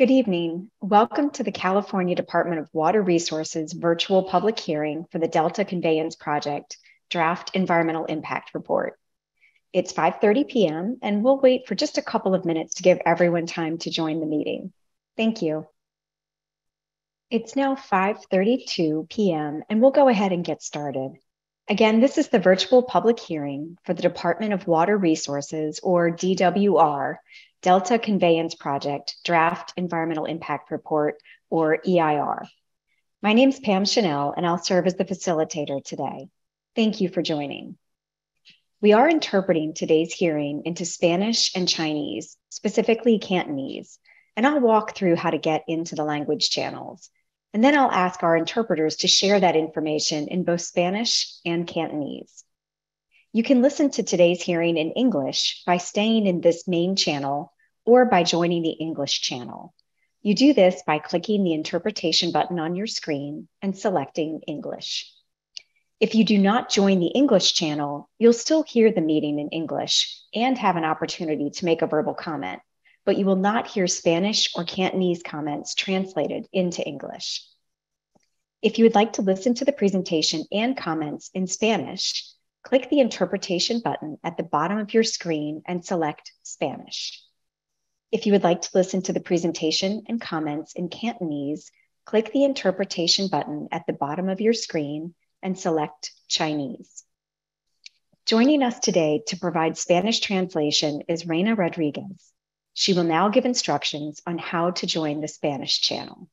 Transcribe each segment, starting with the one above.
Good evening. Welcome to the California Department of Water Resources virtual public hearing for the Delta Conveyance Project Draft Environmental Impact Report. It's 5:30 p.m. and we'll wait for just a couple of minutes to give everyone time to join the meeting. Thank you. It's now 5:32 p.m. and we'll go ahead and get started. Again, this is the virtual public hearing for the Department of Water Resources, or DWR, Delta Conveyance Project Draft Environmental Impact Report, or EIR. My name is Pam Chanel, and I'll serve as the facilitator today. Thank you for joining. We are interpreting today's hearing into Spanish and Chinese, specifically Cantonese, and I'll walk through how to get into the language channels. And then I'll ask our interpreters to share that information in both Spanish and Cantonese. You can listen to today's hearing in English by staying in this main channel or by joining the English channel. You do this by clicking the interpretation button on your screen and selecting English. If you do not join the English channel, you'll still hear the meeting in English and have an opportunity to make a verbal comment but you will not hear Spanish or Cantonese comments translated into English. If you would like to listen to the presentation and comments in Spanish, click the interpretation button at the bottom of your screen and select Spanish. If you would like to listen to the presentation and comments in Cantonese, click the interpretation button at the bottom of your screen and select Chinese. Joining us today to provide Spanish translation is Reina Rodriguez, She will now give instructions on how to join the Spanish channel.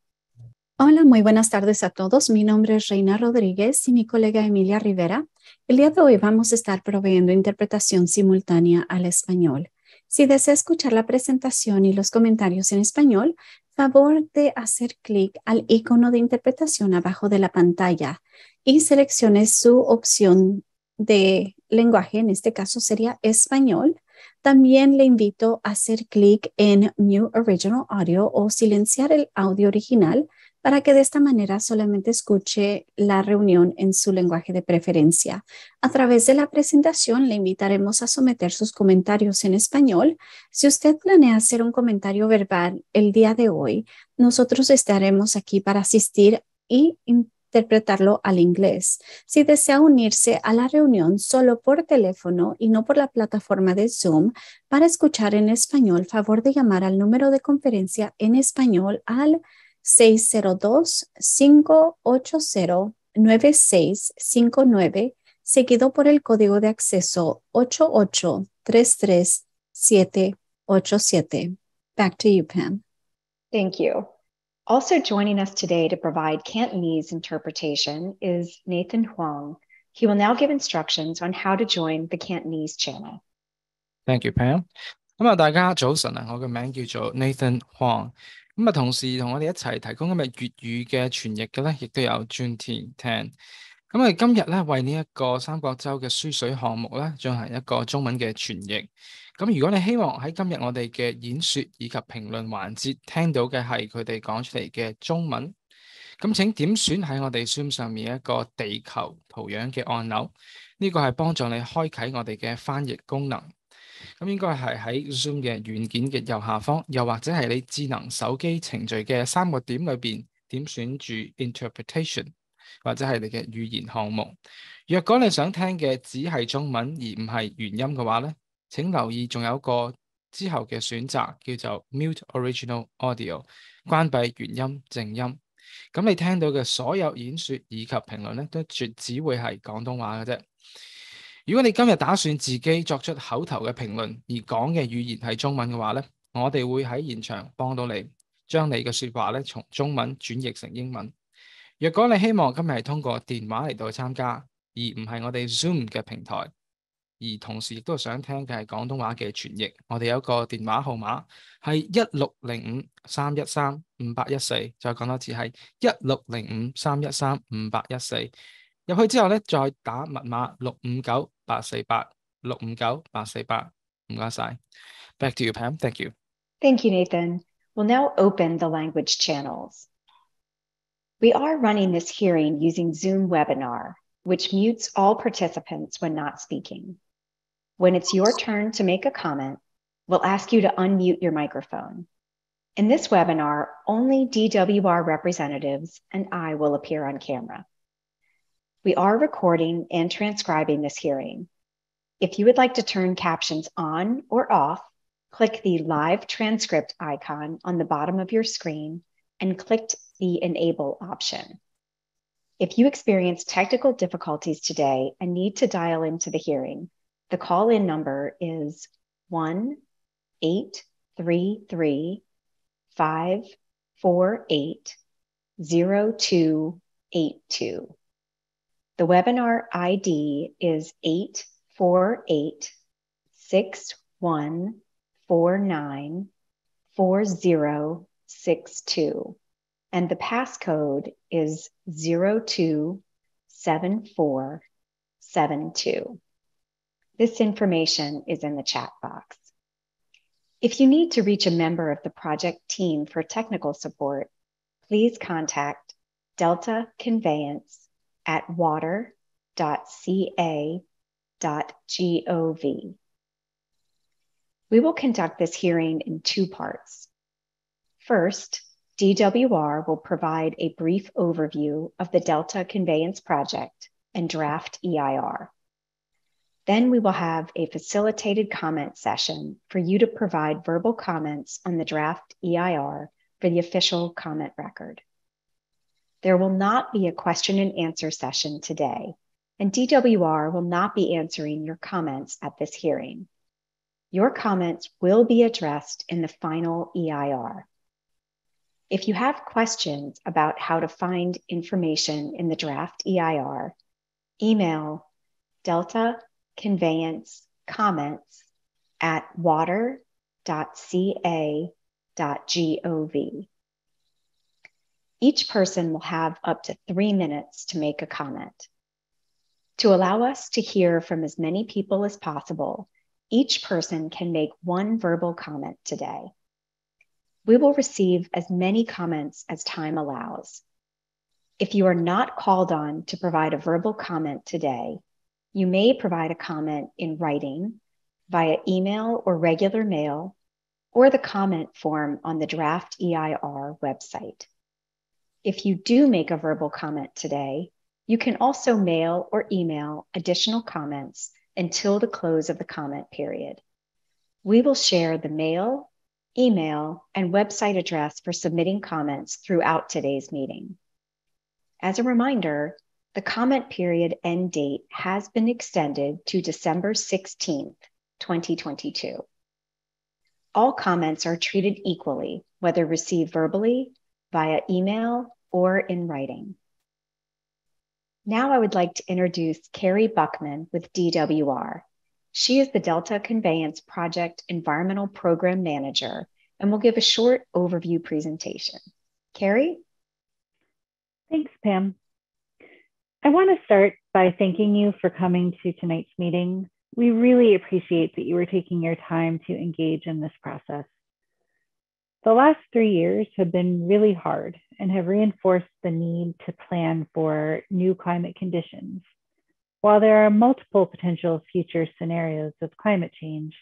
Hola, muy buenas tardes a todos. Mi nombre es Reina Rodríguez y mi colega Emilia Rivera. El día de hoy vamos a estar proveyendo interpretación simultánea al español. Si desea escuchar la presentación y los comentarios en español, favor de hacer clic al icono de interpretación abajo de la pantalla y seleccione su opción de lenguaje, en este caso sería español, también le invito a hacer clic en New Original Audio o silenciar el audio original para que de esta manera solamente escuche la reunión en su lenguaje de preferencia. A través de la presentación le invitaremos a someter sus comentarios en español. Si usted planea hacer un comentario verbal el día de hoy, nosotros estaremos aquí para asistir y interpretarlo al inglés. Si desea unirse a la reunión solo por teléfono y no por la plataforma de Zoom, para escuchar en español, favor de llamar al número de conferencia en español al 602-580-9659, seguido por el código de acceso 8833787. Back to you, Pam. Thank you. Also joining us today to provide Cantonese interpretation is Nathan Huang. He will now give instructions on how to join the Cantonese channel. Thank you, Pam. 咁啊，大家早晨啊，我嘅名叫做 Nathan Huang。 咁啊，同時同我哋一齊提供今日粵語嘅傳譯嘅咧，亦都有專田聽。咁我哋今日咧為呢一個三角洲嘅輸水項目咧進行一個中文嘅傳譯。咁如果你希望喺今日我哋嘅演說以及評論環節聽到嘅係佢哋講出嚟嘅中文，咁請點選喺我哋 Zoom 上面一個地球圖樣嘅按鈕，呢個係幫助你開啟我哋嘅翻譯功能。 咁應該係喺 Zoom 嘅軟件嘅右下方，又或者係你智能手機程序嘅三個點裏邊點選住 Interpretation，或者係你嘅語言項目。若果你想聽嘅只係中文而唔係原音嘅話咧，請留意，仲有個之後嘅選擇叫做 Mute Original Audio，關閉原音靜音。咁你聽到嘅所有演說以及評論咧，都絕只會係廣東話嘅啫。 如果你今日打算自己作出口頭嘅評論，而講嘅語言係中文嘅話咧，我哋會喺現場幫到你，將你嘅説話咧從中文轉譯成英文。若果你希望今日係通過電話嚟到參加，而唔係我哋 Zoom 嘅平台。而同時亦都想聽嘅係廣東話嘅傳譯，我哋有一個電話號碼係一六零五三一三五八一四，再講多次係一六零五三一三五八一四。入去之後咧，再打密碼六五九 八四八六五九八四八。唔该晒。Back to you, Pam. Thank you. Thank you, Nathan. We'll now open the language channels. We are running this hearing using Zoom webinar, which mutes all participants when not speaking. When it's your turn to make a comment, we'll ask you to unmute your microphone. In this webinar, only DWR representatives and I will appear on camera. We are recording and transcribing this hearing. If you would like to turn captions on or off, click the live transcript icon on the bottom of your screen and click the enable option. If you experience technical difficulties today and need to dial into the hearing, the call in number is 1 833 548 0282. The webinar ID is 848 6149 4062. And the passcode is 027472. This information is in the chat box. If you need to reach a member of the project team for technical support, please contact Delta Conveyance at water.ca.gov. We will conduct this hearing in two parts. First, DWR will provide a brief overview of the Delta Conveyance Project and draft EIR. Then we will have a facilitated comment session for you to provide verbal comments on the draft EIR for the official comment record. There will not be a question and answer session today, and DWR will not be answering your comments at this hearing. Your comments will be addressed in the final EIR. If you have questions about how to find information in the draft EIR, email delta conveyance comments at water.ca.gov. Each person will have up to three minutes to make a comment. To allow us to hear from as many people as possible, each person can make one verbal comment today. We will receive as many comments as time allows. If you are not called on to provide a verbal comment today, you may provide a comment in writing via email or regular mail or the comment form on the draft EIR website. If you do make a verbal comment today, you can also mail or email additional comments until the close of the comment period. We will share the mail, email, and website address for submitting comments throughout today's meeting. As a reminder, the comment period end date has been extended to December 16th, 2022. All comments are treated equally, whether received verbally, via email, or in writing. Now I would like to introduce Carrie Buckman with DWR. She is the Delta Conveyance Project Environmental Program Manager and will give a short overview presentation. Carrie? Thanks, Pam. I want to start by thanking you for coming to tonight's meeting. We really appreciate that you are taking your time to engage in this process. The last three years have been really hard and have reinforced the need to plan for new climate conditions. While there are multiple potential future scenarios of climate change,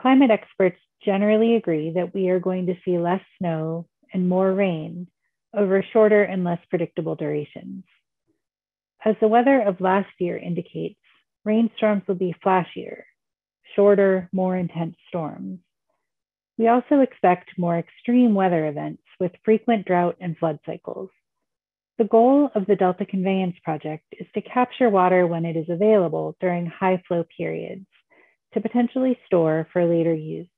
climate experts generally agree that we are going to see less snow and more rain over shorter and less predictable durations. As the weather of last year indicates, rainstorms will be flashier, shorter, more intense storms. We also expect more extreme weather events with frequent drought and flood cycles. The goal of the Delta Conveyance Project is to capture water when it is available during high flow periods to potentially store for later use.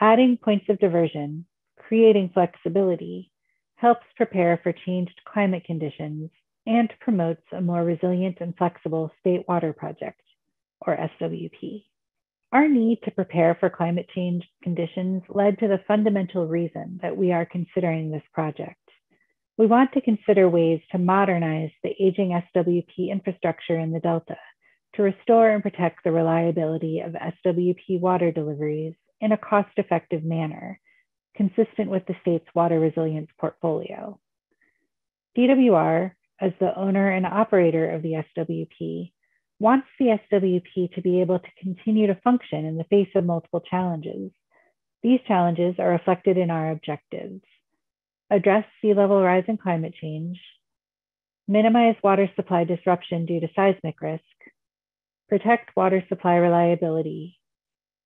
Adding points of diversion, creating flexibility, helps prepare for changed climate conditions and promotes a more resilient and flexible state water project, or SWP. Our need to prepare for climate change conditions led to the fundamental reason that we are considering this project. We want to consider ways to modernize the aging SWP infrastructure in the Delta to restore and protect the reliability of SWP water deliveries in a cost effective manner, consistent with the state's water resilience portfolio. DWR as the owner and operator of the SWP, wants the SWP to be able to continue to function in the face of multiple challenges, These challenges are reflected in our objectives. Address sea level rise and climate change, minimize water supply disruption due to seismic risk, protect water supply reliability,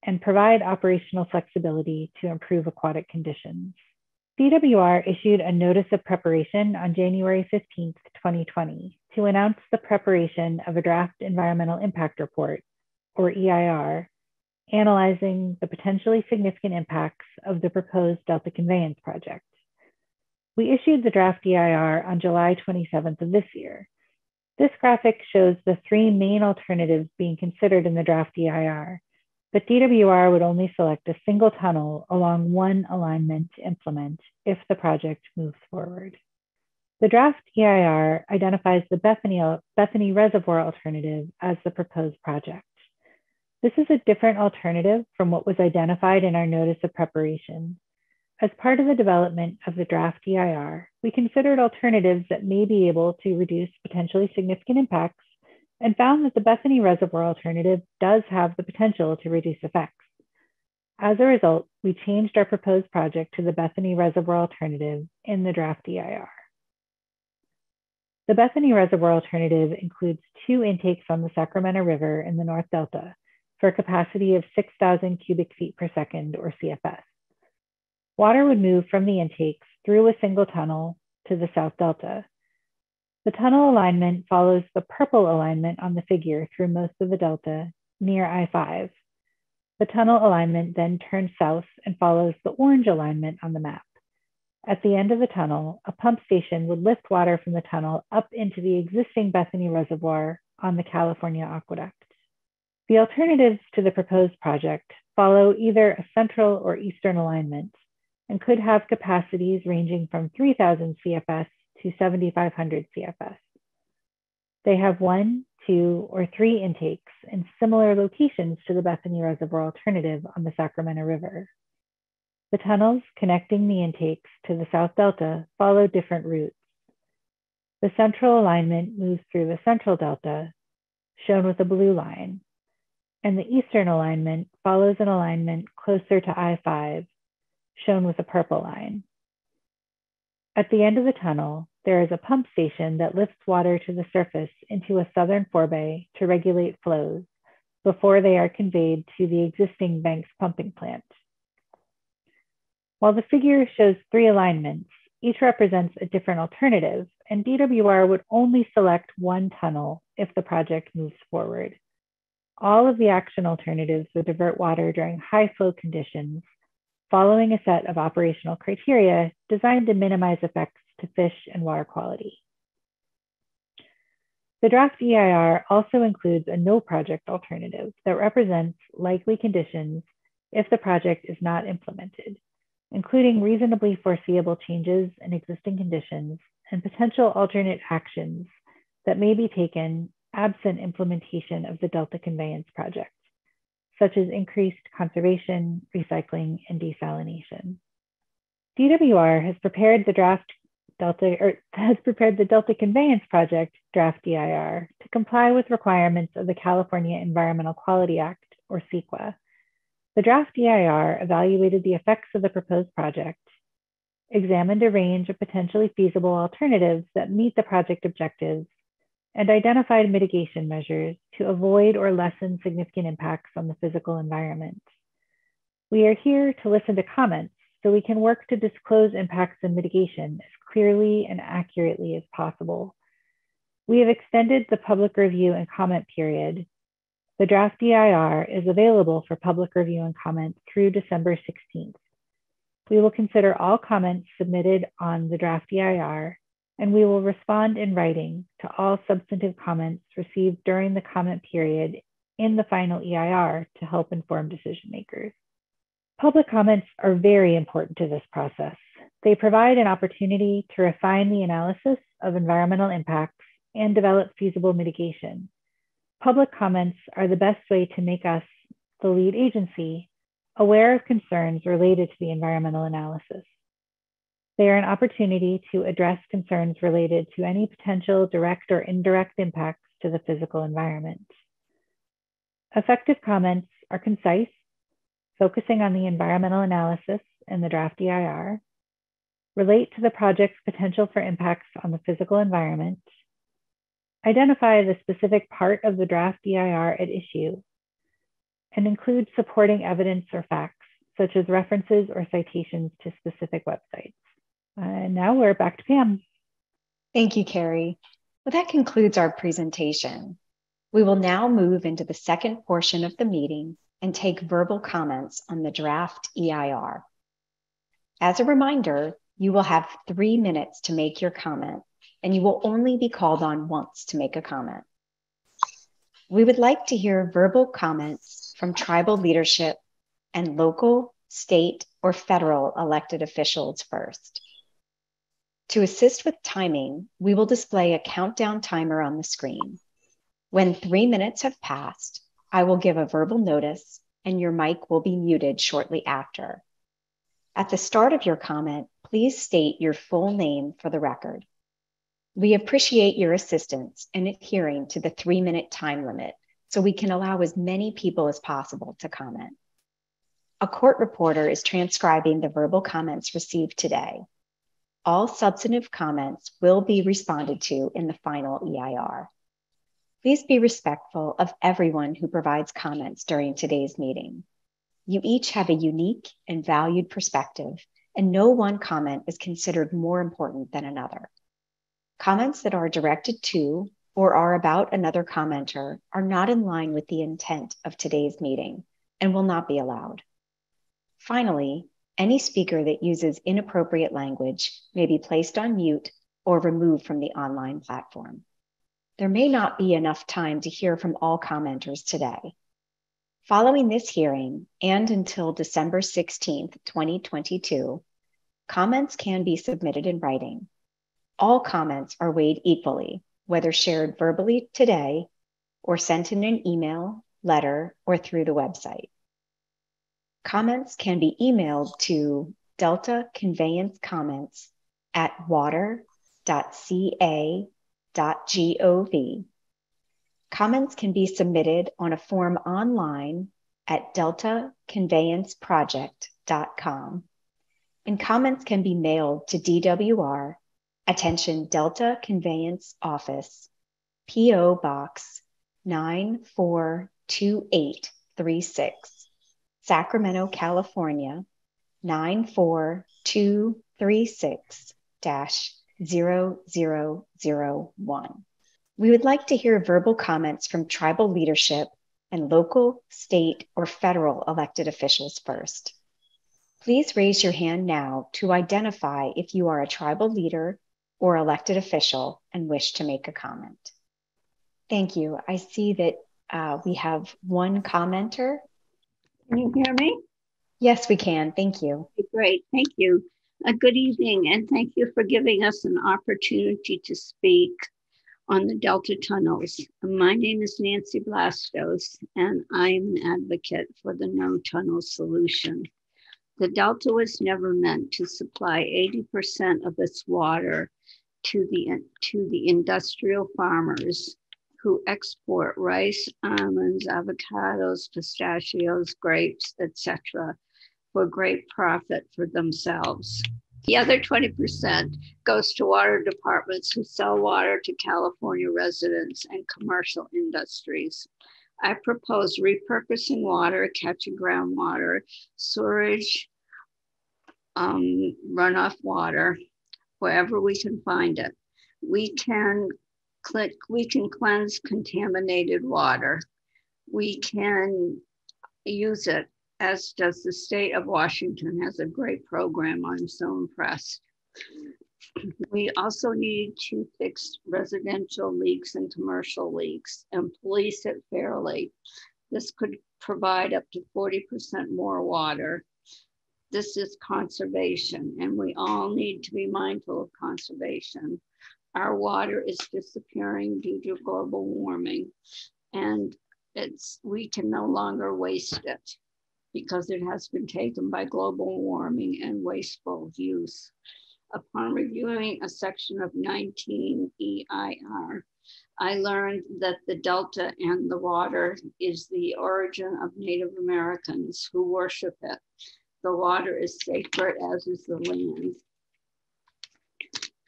and provide operational flexibility to improve aquatic conditions. DWR issued a notice of preparation on January 15, 2020, to announce the preparation of a draft environmental impact report, or EIR, analyzing the potentially significant impacts of the proposed Delta Conveyance Project. We issued the draft EIR on July 27th of this year. This graphic shows the three main alternatives being considered in the draft EIR, but DWR would only select a single tunnel along one alignment to implement if the project moves forward. The draft EIR identifies the Bethany, Bethany Reservoir alternative as the proposed project. This is a different alternative from what was identified in our notice of preparation. As part of the development of the draft EIR, we considered alternatives that may be able to reduce potentially significant impacts and found that the Bethany Reservoir alternative does have the potential to reduce effects. As a result, we changed our proposed project to the Bethany Reservoir alternative in the draft EIR. The Bethany Reservoir alternative includes two intakes on the Sacramento River in the North Delta for a capacity of 6,000 cubic feet per second, or CFS. Water would move from the intakes through a single tunnel to the South Delta, the tunnel alignment follows the purple alignment on the figure through most of the delta near I-5. The tunnel alignment then turns south and follows the orange alignment on the map. At the end of the tunnel, a pump station would lift water from the tunnel up into the existing Bethany Reservoir on the California Aqueduct. The alternatives to the proposed project follow either a central or eastern alignment and could have capacities ranging from 3,000 CFS to 7,500 CFS. They have one, two, or three intakes in similar locations to the Bethany Reservoir alternative on the Sacramento River. The tunnels connecting the intakes to the South Delta follow different routes. The central alignment moves through the Central Delta, shown with a blue line, and the eastern alignment follows an alignment closer to I-5, shown with a purple line. At the end of the tunnel, there is a pump station that lifts water to the surface into a southern forebay to regulate flows before they are conveyed to the existing Banks pumping plant. While the figure shows three alignments, each represents a different alternative, and DWR would only select one tunnel if the project moves forward. All of the action alternatives would divert water during high flow conditions following a set of operational criteria designed to minimize effects to fish and water quality. The draft EIR also includes a no project alternative that represents likely conditions if the project is not implemented, including reasonably foreseeable changes in existing conditions and potential alternate actions that may be taken absent implementation of the Delta Conveyance Project such as increased conservation, recycling, and desalination. DWR has prepared the draft Delta or has prepared the Delta Conveyance Project draft DIR to comply with requirements of the California Environmental Quality Act, or CEQA. The draft EIR evaluated the effects of the proposed project, examined a range of potentially feasible alternatives that meet the project objectives, and identified mitigation measures to avoid or lessen significant impacts on the physical environment. We are here to listen to comments so we can work to disclose impacts and mitigation as clearly and accurately as possible. We have extended the public review and comment period. The draft EIR is available for public review and comment through December 16th. We will consider all comments submitted on the draft EIR, and we will respond in writing to all substantive comments received during the comment period in the final EIR to help inform decision makers. Public comments are very important to this process. They provide an opportunity to refine the analysis of environmental impacts and develop feasible mitigation. Public comments are the best way to make us, the lead agency, aware of concerns related to the environmental analysis. They are an opportunity to address concerns related to any potential direct or indirect impacts to the physical environment. Effective comments are concise, focusing on the environmental analysis in the draft EIR, relate to the project's potential for impacts on the physical environment, identify the specific part of the draft EIR at issue, and include supporting evidence or facts, such as references or citations to specific websites. And now we're back to Pam. Thank you, Carrie. Well, that concludes our presentation. We will now move into the second portion of the meeting and take verbal comments on the draft EIR. As a reminder, you will have three minutes to make your comment, and you will only be called on once to make a comment. We would like to hear verbal comments from tribal leadership and local, state, or federal elected officials first. To assist with timing, we will display a countdown timer on the screen. When three minutes have passed, I will give a verbal notice and your mic will be muted shortly after. At the start of your comment, please state your full name for the record. We appreciate your assistance in adhering to the three minute time limit so we can allow as many people as possible to comment. A court reporter is transcribing the verbal comments received today all substantive comments will be responded to in the final EIR. Please be respectful of everyone who provides comments during today's meeting. You each have a unique and valued perspective, and no one comment is considered more important than another. Comments that are directed to or are about another commenter are not in line with the intent of today's meeting and will not be allowed. Finally, any speaker that uses inappropriate language may be placed on mute or removed from the online platform. There may not be enough time to hear from all commenters today. Following this hearing and until December 16th, 2022, comments can be submitted in writing. All comments are weighed equally, whether shared verbally today or sent in an email, letter, or through the website. Comments can be emailed to Delta Conveyance Comments at water.ca.gov. Comments can be submitted on a form online at deltaconveyanceproject.com. And comments can be mailed to DWR, attention Delta Conveyance Office, P.O. Box 942836. Sacramento, California, 94236 0001. We would like to hear verbal comments from tribal leadership and local, state, or federal elected officials first. Please raise your hand now to identify if you are a tribal leader or elected official and wish to make a comment. Thank you. I see that uh, we have one commenter can you hear me? Yes, we can. Thank you. Great. Thank you. Uh, good evening, and thank you for giving us an opportunity to speak on the Delta tunnels. My name is Nancy Blastos, and I'm an advocate for the no tunnel solution. The Delta was never meant to supply 80% of its water to the, to the industrial farmers who export rice, almonds, avocados, pistachios, grapes, etc., for great profit for themselves. The other 20% goes to water departments who sell water to California residents and commercial industries. I propose repurposing water, catching groundwater, sewage, um, runoff water, wherever we can find it. We can click, we can cleanse contaminated water. We can use it, as does the state of Washington, has a great program. I'm so impressed. We also need to fix residential leaks and commercial leaks and police it fairly. This could provide up to 40% more water. This is conservation, and we all need to be mindful of conservation our water is disappearing due to global warming and it's we can no longer waste it because it has been taken by global warming and wasteful use. Upon reviewing a section of 19 EIR, I learned that the Delta and the water is the origin of Native Americans who worship it. The water is sacred, as is the land.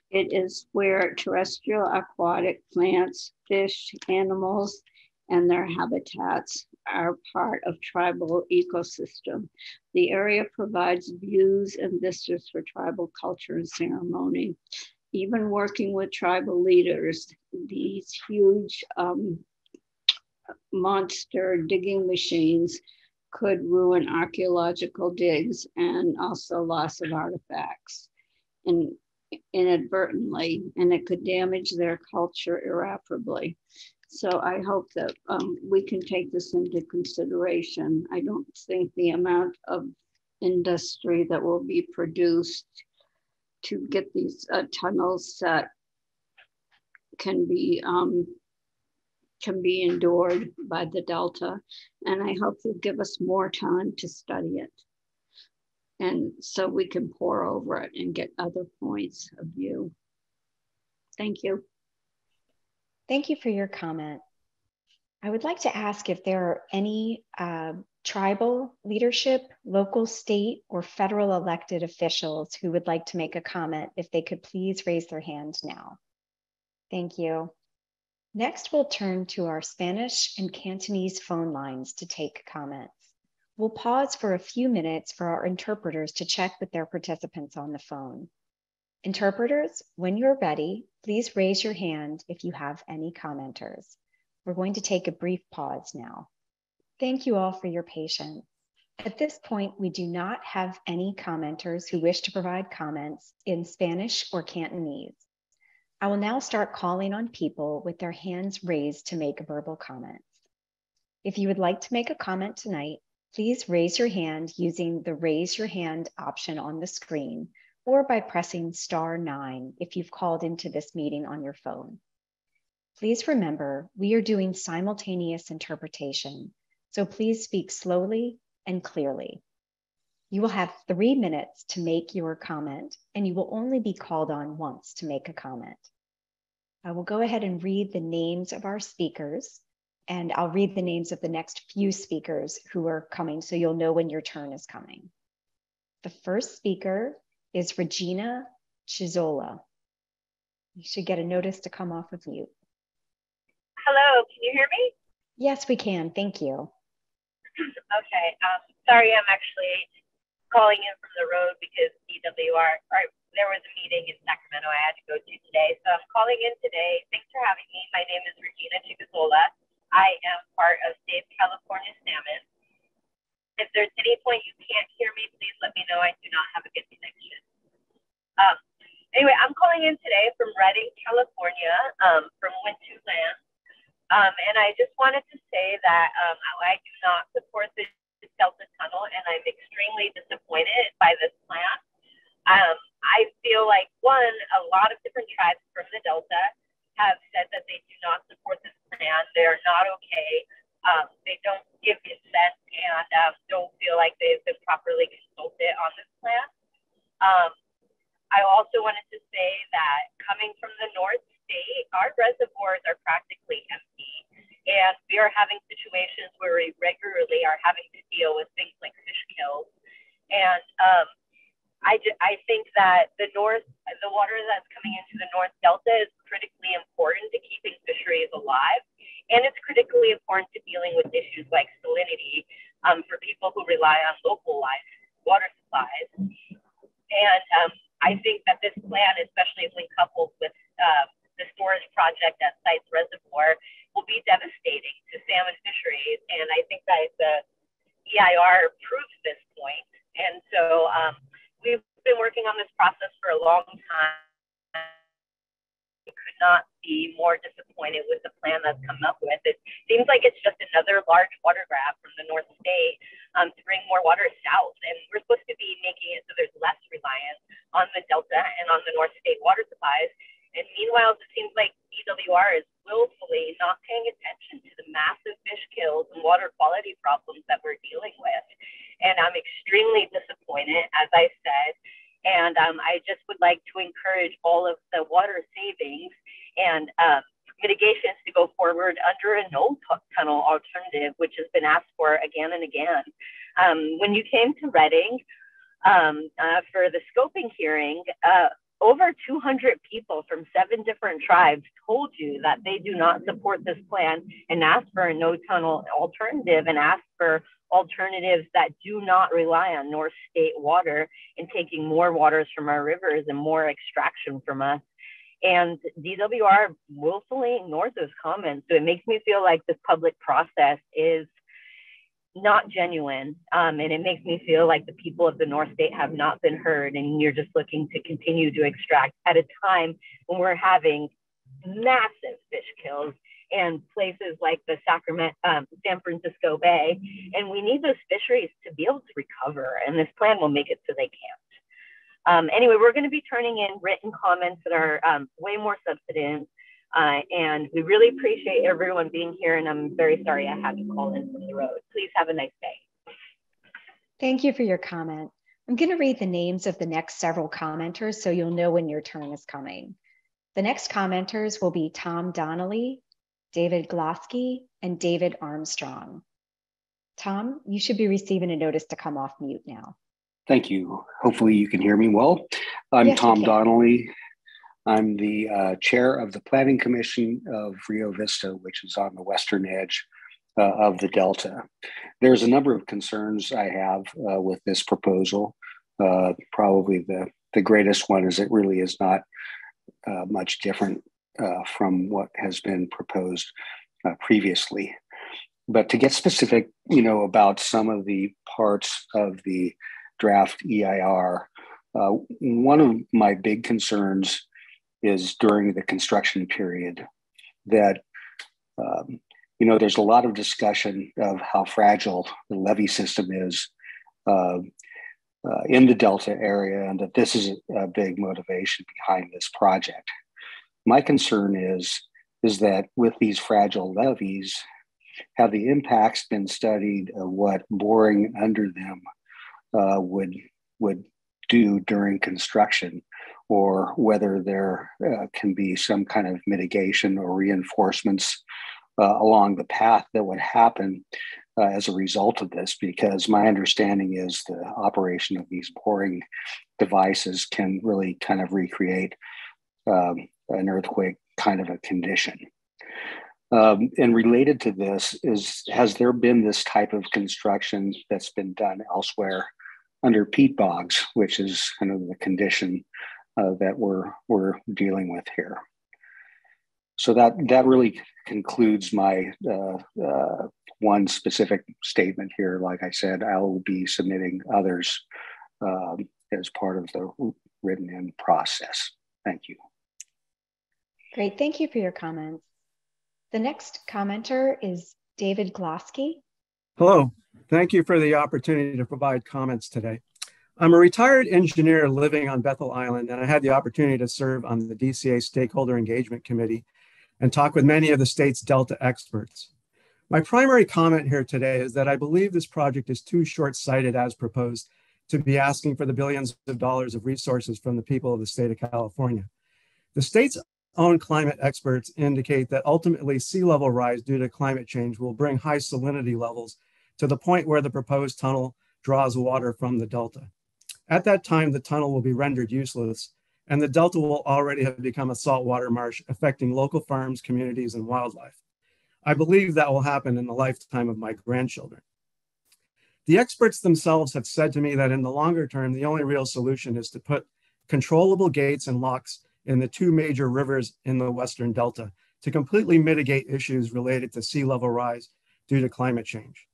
It is where terrestrial, aquatic plants, fish, animals, and their habitats are part of tribal ecosystem. The area provides views and vistas for tribal culture and ceremony. Even working with tribal leaders, these huge um, monster digging machines could ruin archaeological digs and also loss of artifacts and inadvertently, and it could damage their culture irreparably. So I hope that um, we can take this into consideration. I don't think the amount of industry that will be produced to get these uh, tunnels set can be um, can be endured by the Delta. And I hope you'll give us more time to study it. And so we can pour over it and get other points of view. Thank you. Thank you for your comment. I would like to ask if there are any uh, tribal leadership, local, state, or federal elected officials who would like to make a comment, if they could please raise their hand now. Thank you. Next, we'll turn to our Spanish and Cantonese phone lines to take comments. We'll pause for a few minutes for our interpreters to check with their participants on the phone. Interpreters, when you're ready, please raise your hand if you have any commenters. We're going to take a brief pause now. Thank you all for your patience. At this point, we do not have any commenters who wish to provide comments in Spanish or Cantonese. I will now start calling on people with their hands raised to make verbal comments. If you would like to make a comment tonight, please raise your hand using the raise your hand option on the screen or by pressing star nine if you've called into this meeting on your phone. Please remember, we are doing simultaneous interpretation, so please speak slowly and clearly. You will have three minutes to make your comment, and you will only be called on once to make a comment. I will go ahead and read the names of our speakers, and I'll read the names of the next few speakers who are coming so you'll know when your turn is coming. The first speaker is Regina Chizola. You should get a notice to come off of mute. Hello, can you hear me? Yes, we can. Thank you. okay. Um, sorry, I'm actually calling in from the road because DWR, or there was a meeting in Sacramento I had to go to today. So I'm calling in today. Thanks for having me. My name is Regina Chichizola. I am part of Save California Salmon. If there's any point you can't hear me, please let me know. I do not have a good connection. Um, anyway, I'm calling in today from Redding, California, um, from Wintu Land. Um, and I just wanted to say that um, I do not support the Delta Tunnel, and I'm extremely disappointed by this plan. Um, I feel like, one, a lot of different tribes from the Delta have said that they do not support this plan. They're not okay. Um, they don't give consent and um, don't feel like they've been properly consulted on this plan. Um, I also wanted to say that coming from the North State, our reservoirs are practically empty. And we are having situations where we regularly are having to deal with things like fish kills. And um, I, I think that the North, the water that's coming into the North Delta is critically important to keeping fisheries alive. And it's critically important to dealing with issues like salinity um, for people who rely on localized water supplies. And um, I think that this plan, especially when coupled with uh, the storage project at Sites Reservoir, will be devastating to salmon fisheries. And I think that the EIR proves this point. And so um, we've been working on this process for a long time. We could not be more disappointed with the plan that's come up with. It seems like it's just another large water grab from the North State um, to bring more water south. And we're supposed to be making it so there's less reliance on the Delta and on the North State water supplies. And meanwhile, it seems like DWR is willfully not paying attention to the massive fish kills and water quality problems that we're dealing with. And I'm extremely disappointed, as I said. And um, I just would like to encourage all of the water savings and um, mitigations to go forward under a no tunnel alternative, which has been asked for again and again. Um, when you came to Redding um, uh, for the scoping hearing, uh, over 200 people from seven different tribes told you that they do not support this plan and ask for a no tunnel alternative and ask for alternatives that do not rely on North State water and taking more waters from our rivers and more extraction from us. And DWR willfully ignores those comments. So it makes me feel like this public process is not genuine. Um, and it makes me feel like the people of the North State have not been heard. And you're just looking to continue to extract at a time when we're having massive fish kills and places like the Sacramento, um, San Francisco Bay. And we need those fisheries to be able to recover. And this plan will make it so they can't. Um, anyway, we're going to be turning in written comments that are um, way more substantive. Uh, and we really appreciate everyone being here. And I'm very sorry I had to call in from the road. Please have a nice day. Thank you for your comment. I'm going to read the names of the next several commenters so you'll know when your turn is coming. The next commenters will be Tom Donnelly, David Glosky, and David Armstrong. Tom, you should be receiving a notice to come off mute now. Thank you. Hopefully you can hear me well. I'm Yes, Tom. Donnelly. I'm the uh, chair of the Planning Commission of Rio Vista, which is on the western edge uh, of the Delta. There's a number of concerns I have uh, with this proposal. Uh, probably the, the greatest one is it really is not uh, much different uh, from what has been proposed previously. But to get specific, you know, about some of the parts of the draft EIR, uh, one of my big concerns is during the construction period that, um, you know, there's a lot of discussion of how fragile the levee system is uh, uh, in the Delta area and that this is a, big motivation behind this project. My concern is, is that with these fragile levees, have the impacts been studied of what boring under them uh, would would do during construction, or whether there uh, can be some kind of mitigation or reinforcements uh, along the path that would happen uh, as a result of this. Because my understanding is the operation of these boring devices can really kind of recreate um, an earthquake kind of a condition. Um, and related to this is has there been this type of construction that's been done elsewhere under peat bogs, which is kind of the condition uh, that we're we're dealing with here. So that that really concludes my uh, uh, one specific statement here. Like I said, I will be submitting others um, as part of the written in process. Thank you. Great, thank you for your comments. The next commenter is David Glosky. Hello, thank you for the opportunity to provide comments today. I'm a retired engineer living on Bethel Island, and I had the opportunity to serve on the DCA Stakeholder Engagement Committee and talk with many of the state's Delta experts. My primary comment here today is that I believe this project is too short-sighted as proposed to be asking for the billions of dollars of resources from the people of the state of California. The state's own climate experts indicate that ultimately sea level rise due to climate change will bring high salinity levels to the point where the proposed tunnel draws water from the delta. At that time, the tunnel will be rendered useless, and the delta will already have become a saltwater marsh, affecting local farms, communities, and wildlife. I believe that will happen in the lifetime of my grandchildren. The experts themselves have said to me that in the longer term, the only real solution is to put controllable gates and locks in the two major rivers in the Western Delta to completely mitigate issues related to sea level rise due to climate change.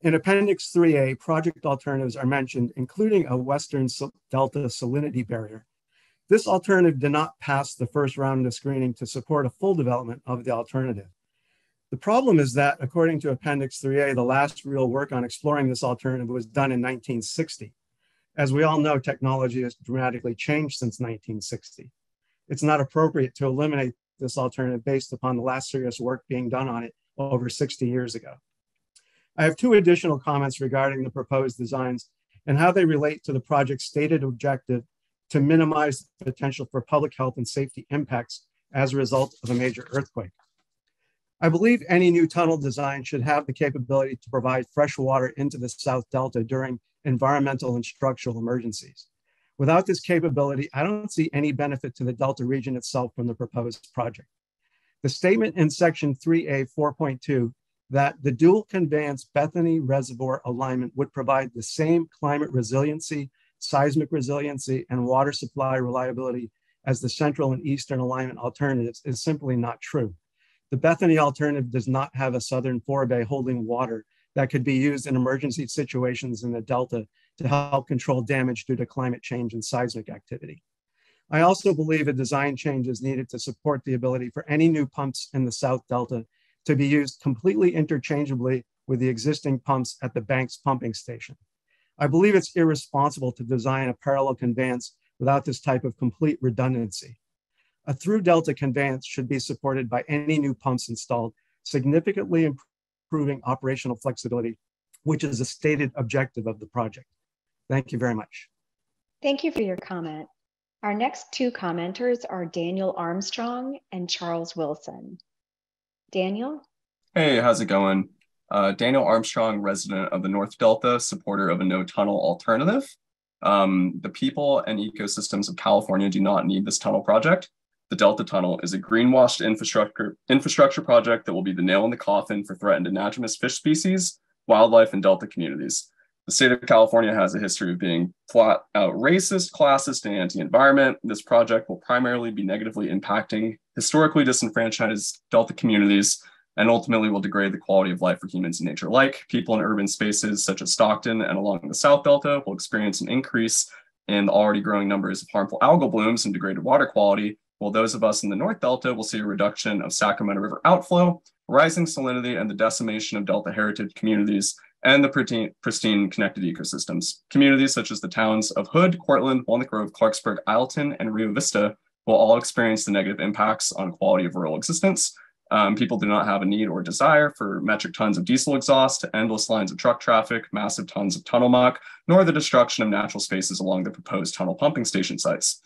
In Appendix 3A, project alternatives are mentioned, including a Western Delta salinity barrier. This alternative did not pass the first round of screening to support a full development of the alternative. The problem is that, according to Appendix 3A, the last real work on exploring this alternative was done in 1960. As we all know, technology has dramatically changed since 1960. It's not appropriate to eliminate this alternative based upon the last serious work being done on it over 60 years ago. I have two additional comments regarding the proposed designs and how they relate to the project's stated objective to minimize the potential for public health and safety impacts as a result of a major earthquake. I believe any new tunnel design should have the capability to provide fresh water into the South Delta during environmental and structural emergencies. Without this capability, I don't see any benefit to the Delta region itself from the proposed project. The statement in section 3A 4.2 that the dual conveyance Bethany Reservoir alignment would provide the same climate resiliency, seismic resiliency, and water supply reliability as the central and eastern alignment alternatives is simply not true. The Bethany alternative does not have a southern forebay holding water that could be used in emergency situations in the Delta to help control damage due to climate change and seismic activity. I also believe a design change is needed to support the ability for any new pumps in the South Delta to be used completely interchangeably with the existing pumps at the Banks pumping station. I believe it's irresponsible to design a parallel conveyance without this type of complete redundancy. A through Delta conveyance should be supported by any new pumps installed, significantly improving operational flexibility, which is a stated objective of the project. Thank you very much. Thank you for your comment. Our next two commenters are Daniel Armstrong and Charles Wilson. Daniel? Hey, how's it going? Uh, Daniel Armstrong, resident of the North Delta, supporter of a no tunnel alternative. Um, the people and ecosystems of California do not need this tunnel project. The Delta Tunnel is a greenwashed infrastructure, infrastructure project that will be the nail in the coffin for threatened indigenous fish species, wildlife, and Delta communities. The state of California has a history of being flat out racist, classist, and anti environment. This project will primarily be negatively impacting historically disenfranchised Delta communities and ultimately will degrade the quality of life for humans and nature alike. People in urban spaces such as Stockton and along the South Delta will experience an increase in the already growing numbers of harmful algal blooms and degraded water quality, while those of us in the North Delta will see a reduction of Sacramento River outflow, rising salinity, and the decimation of Delta heritage communities and the pristine, pristine connected ecosystems. Communities such as the towns of Hood, Courtland, Walnut Grove, Clarksburg, Isleton, and Rio Vista will all experience the negative impacts on quality of rural existence. Um, people do not have a need or desire for metric tons of diesel exhaust, endless lines of truck traffic, massive tons of tunnel muck, nor the destruction of natural spaces along the proposed tunnel pumping station sites.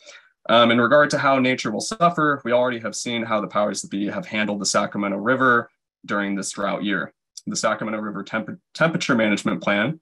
Um, in regard to how nature will suffer, we already have seen how the powers that be have handled the Sacramento River during this drought year the Sacramento River Temp- Temperature Management Plan,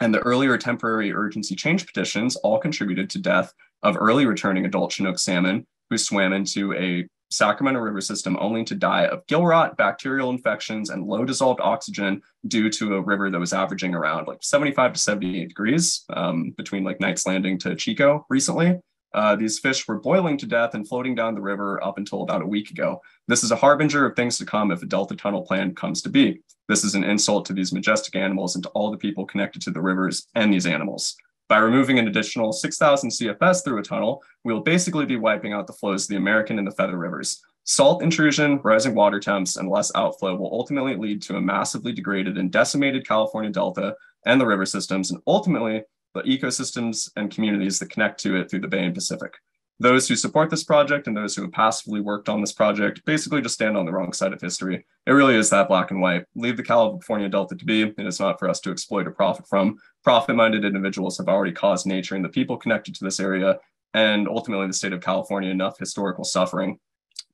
and the earlier temporary urgency change petitions all contributed to death of early returning adult Chinook salmon who swam into a Sacramento River system only to die of gill rot, bacterial infections, and low dissolved oxygen due to a river that was averaging around like 75 to 78 degrees um, between like Knights Landing to Chico recently. Uh, these fish were boiling to death and floating down the river up until about a week ago. This is a harbinger of things to come if a Delta Tunnel plan comes to be. This is an insult to these majestic animals and to all the people connected to the rivers and these animals. By removing an additional 6,000 CFS through a tunnel, we will basically be wiping out the flows of the American and the Feather rivers. Salt intrusion, rising water temps, and less outflow will ultimately lead to a massively degraded and decimated California Delta and the river systems, and ultimately the ecosystems and communities that connect to it through the Bay and Pacific. Those who support this project and those who have passively worked on this project basically just stand on the wrong side of history. It really is that black and white. Leave the California Delta to be, and it's not for us to exploit or profit from. Profit minded individuals have already caused nature and the people connected to this area, and ultimately the state of California, enough historical suffering.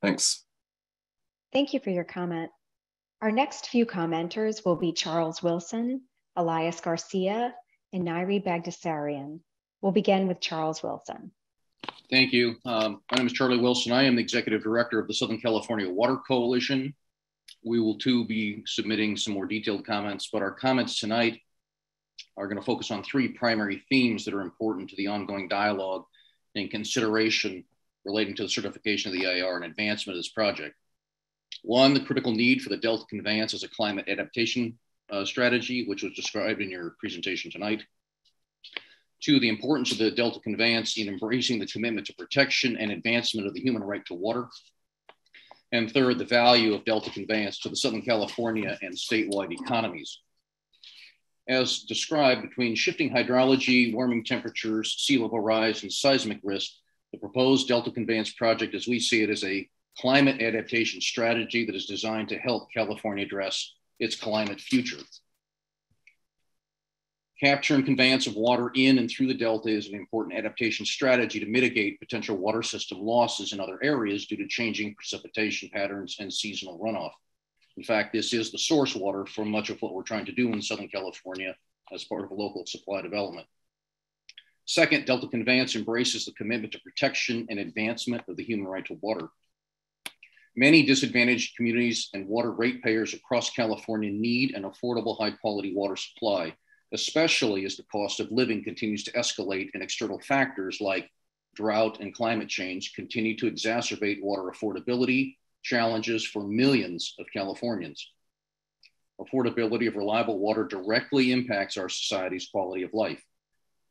Thanks. Thank you for your comment. Our next few commenters will be Charles Wilson, Elias Garcia, and Nairi Bagdasarian. We'll begin with Charles Wilson. Thank you. Um, my name is Charlie Wilson. I am the executive director of the Southern California Water Coalition. We will too be submitting some more detailed comments, but our comments tonight are going to focus on three primary themes that are important to the ongoing dialogue and consideration relating to the certification of the EIR and advancement of this project. One, the critical need for the Delta conveyance as a climate adaptation uh, strategy, which was described in your presentation tonight. Two, the importance of the Delta Conveyance in embracing the commitment to protection and advancement of the human right to water. And third, the value of Delta Conveyance to the Southern California and statewide economies. As described, between shifting hydrology, warming temperatures, sea level rise, and seismic risk, the proposed Delta Conveyance project, as we see it, is a climate adaptation strategy that is designed to help California address its climate future. Capture and conveyance of water in and through the Delta is an important adaptation strategy to mitigate potential water system losses in other areas due to changing precipitation patterns and seasonal runoff. In fact, this is the source water for much of what we're trying to do in Southern California as part of local supply development. Second, Delta Conveyance embraces the commitment to protection and advancement of the human right to water. Many disadvantaged communities and water ratepayers across California need an affordable, high quality water supply especially as the cost of living continues to escalate and external factors like drought and climate change continue to exacerbate water affordability challenges for millions of Californians. Affordability of reliable water directly impacts our society's quality of life.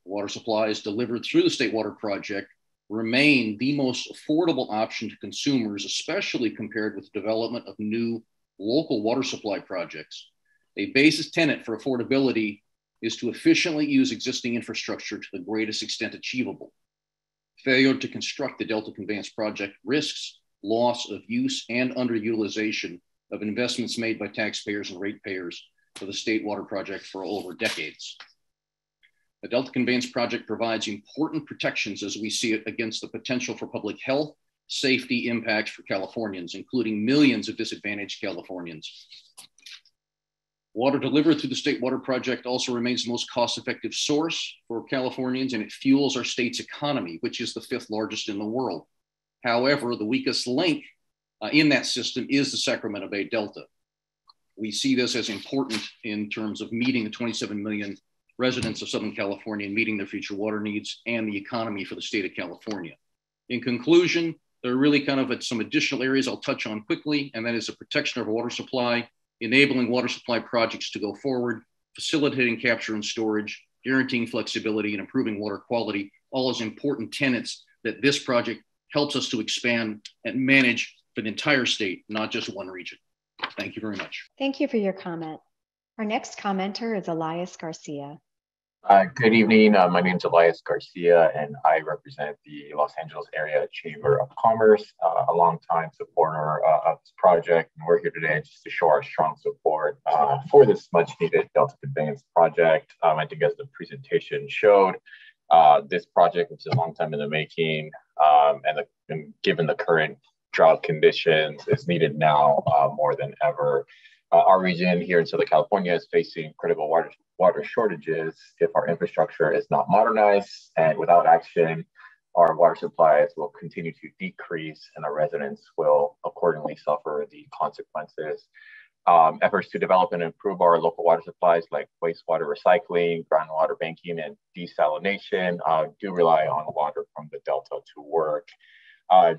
Water supplies delivered through the State Water Project remain the most affordable option to consumers, especially compared with the development of new local water supply projects. A basis tenet for affordability is to efficiently use existing infrastructure to the greatest extent achievable. Failure to construct the Delta Conveyance Project risks loss of use and underutilization of investments made by taxpayers and ratepayers for the State Water Project for over decades. The Delta Conveyance Project provides important protections as we see it against the potential for public health, safety impacts for Californians, including millions of disadvantaged Californians. Water delivered through the State Water Project also remains the most cost effective source for Californians, and it fuels our state's economy, which is the fifth largest in the world. However, the weakest link uh, in that system is the Sacramento Bay Delta. We see this as important in terms of meeting the 27 million residents of Southern California and meeting their future water needs and the economy for the state of California. In conclusion, there are really kind of some additional areas I'll touch on quickly, and that is the protection of our water supply, enabling water supply projects to go forward, facilitating capture and storage, guaranteeing flexibility, and improving water quality, all as important tenets that this project helps us to expand and manage for the entire state, not just one region. Thank you very much. Thank you for your comment. Our next commenter is Elias Garcia. Uh, good evening. Uh, my name is Elias Garcia, and I represent the Los Angeles Area Chamber of Commerce, uh, a longtime supporter uh, of this project. And we're here today just to show our strong support uh, for this much needed Delta Conveyance project. Um, I think as the presentation showed, uh, this project, which is a long time in the making, um, and, the, and, given the current drought conditions, is needed now more than ever. Our region here in Southern California is facing critical water water shortages if our infrastructure is not modernized and without action, our water supplies will continue to decrease and our residents will accordingly suffer the consequences. Um, efforts to develop and improve our local water supplies like wastewater recycling, groundwater banking, and desalination uh, do rely on water from the Delta to work. Uh,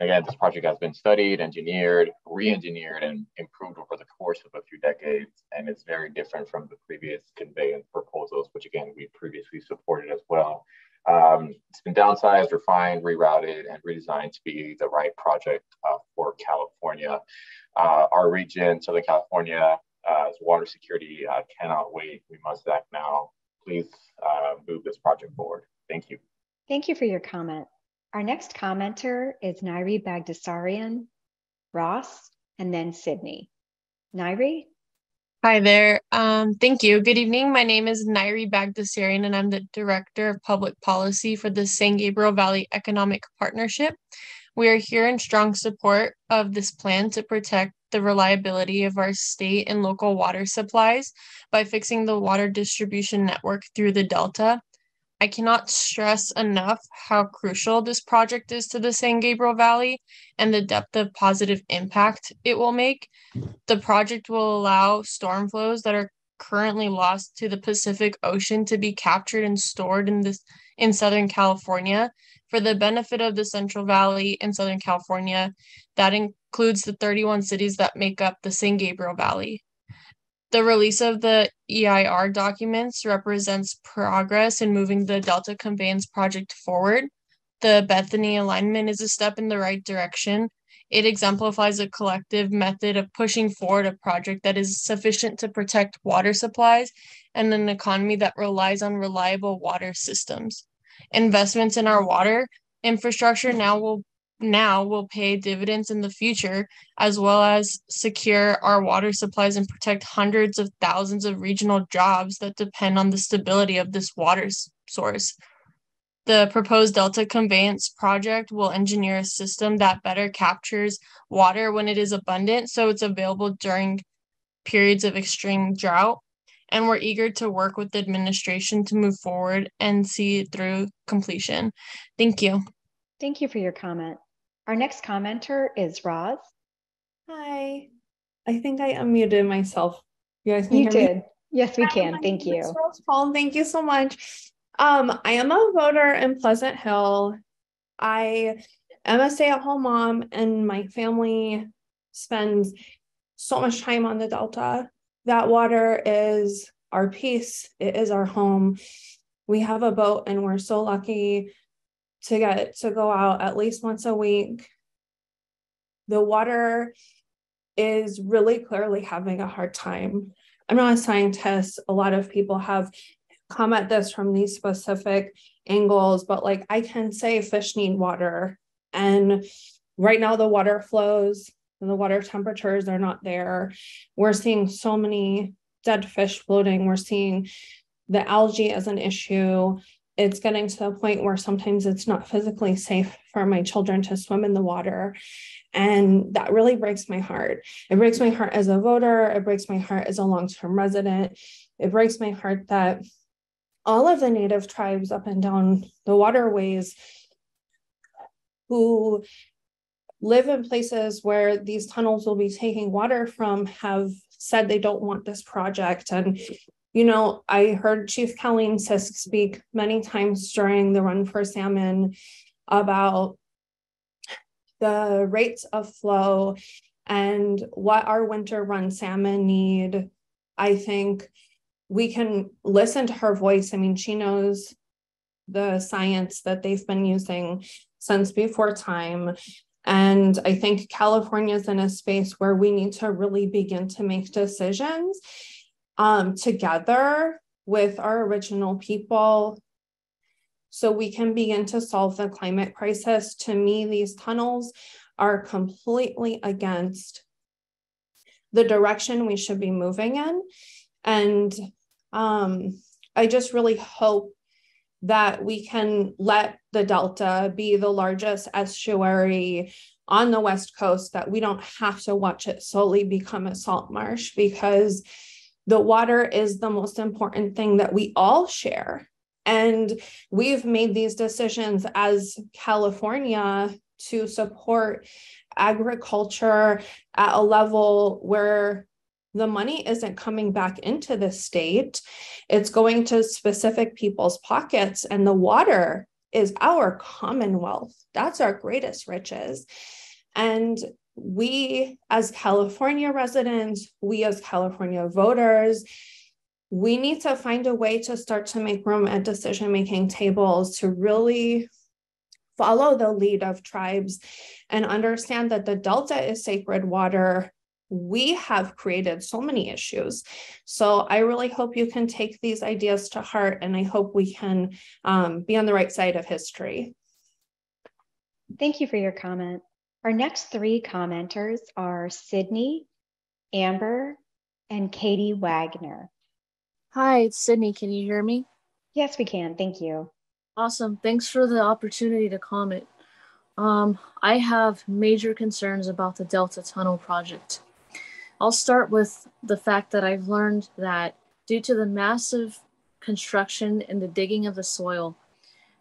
Again, this project has been studied, engineered, re-engineered, and improved over the course of a few decades, and it's very different from the previous conveyance proposals, which again, we previously supported as well. Um, it's been downsized, refined, rerouted, and redesigned to be the right project uh, for California. Uh, our region, Southern California, uh, water security uh, cannot wait. We must act now. Please uh, move this project forward. Thank you. Thank you for your comment. Our next commenter is Nairi Bagdasarian, Ross, and then Sydney. Nairi? Hi there. Um, thank you. Good evening. My name is Nairi Bagdasarian, and I'm the Director of Public Policy for the San Gabriel Valley Economic Partnership. We are here in strong support of this plan to protect the reliability of our state and local water supplies by fixing the water distribution network through the Delta I cannot stress enough how crucial this project is to the San Gabriel Valley and the depth of positive impact it will make. The project will allow storm flows that are currently lost to the Pacific Ocean to be captured and stored in this in Southern California for the benefit of the Central Valley in Southern California. That includes the 31 cities that make up the San Gabriel Valley. The release of the EIR documents represents progress in moving the Delta Conveyance project forward. The Bethany alignment is a step in the right direction. It exemplifies a collective method of pushing forward a project that is sufficient to protect water supplies and an economy that relies on reliable water systems. Investments in our water infrastructure now will now will pay dividends in the future, as well as secure our water supplies and protect hundreds of thousands of regional jobs that depend on the stability of this water source. The proposed Delta Conveyance project will engineer a system that better captures water when it is abundant, so it's available during periods of extreme drought. And we're eager to work with the administration to move forward and see through completion. Thank you. Thank you for your comment. Our next commenter is Roz. Hi. I think I unmuted myself. You guys you did. Me? Yes, we can. Thank you. Rose Paul. Thank you so much. Um, I am a voter in Pleasant Hill. I am a stay-at-home mom, and my family spends so much time on the Delta. That water is our peace. It is our home. We have a boat, and we're so lucky to get to go out at least once a week. The water is really clearly having a hard time. I'm not a scientist. A lot of people have come at this from these specific angles, but like I can say fish need water. And right now the water flows and the water temperatures are not there. We're seeing so many dead fish floating. We're seeing the algae as an issue it's getting to the point where sometimes it's not physically safe for my children to swim in the water. And that really breaks my heart. It breaks my heart as a voter. It breaks my heart as a long term resident. It breaks my heart that all of the native tribes up and down the waterways who live in places where these tunnels will be taking water from have said they don't want this project. And you know, I heard Chief Caleen Sisk speak many times during the run for salmon about the rates of flow and what our winter run salmon need. I think we can listen to her voice. I mean, she knows the science that they've been using since before time. And I think California is in a space where we need to really begin to make decisions um, together with our original people so we can begin to solve the climate crisis. To me, these tunnels are completely against the direction we should be moving in. And um, I just really hope that we can let the Delta be the largest estuary on the West Coast, that we don't have to watch it slowly become a salt marsh because the water is the most important thing that we all share. And we've made these decisions as California to support agriculture at a level where the money isn't coming back into the state. It's going to specific people's pockets, and the water is our commonwealth. That's our greatest riches. And we as California residents, we as California voters, we need to find a way to start to make room at decision making tables to really follow the lead of tribes and understand that the Delta is sacred water. We have created so many issues. So I really hope you can take these ideas to heart, and I hope we can um, be on the right side of history. Thank you for your comment. Our next three commenters are Sydney, Amber, and Katie Wagner. Hi, it's Sydney. Can you hear me? Yes, we can. Thank you. Awesome. Thanks for the opportunity to comment. Um, I have major concerns about the Delta Tunnel project. I'll start with the fact that I've learned that due to the massive construction and the digging of the soil,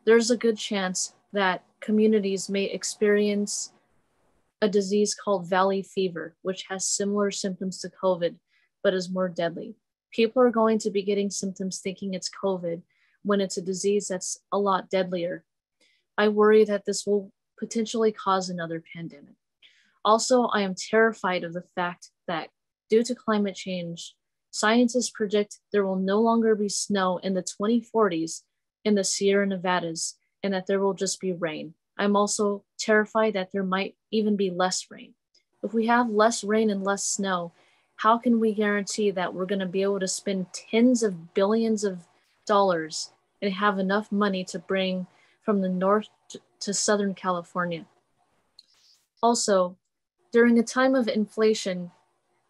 there's a good chance that communities may experience a disease called valley fever, which has similar symptoms to COVID, but is more deadly. People are going to be getting symptoms thinking it's COVID when it's a disease that's a lot deadlier. I worry that this will potentially cause another pandemic. Also, I am terrified of the fact that due to climate change, scientists predict there will no longer be snow in the 2040s in the Sierra Nevadas and that there will just be rain. I'm also terrified that there might even be less rain. If we have less rain and less snow, how can we guarantee that we're going to be able to spend tens of billions of dollars and have enough money to bring from the north to Southern California? Also, during a time of inflation,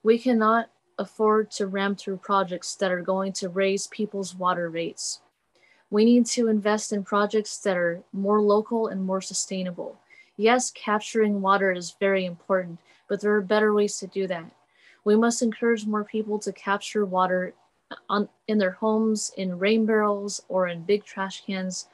we cannot afford to ram through projects that are going to raise people's water rates. We need to invest in projects that are more local and more sustainable. Yes, capturing water is very important, but there are better ways to do that. We must encourage more people to capture water on, in their homes, in rain barrels, or in big trash cans.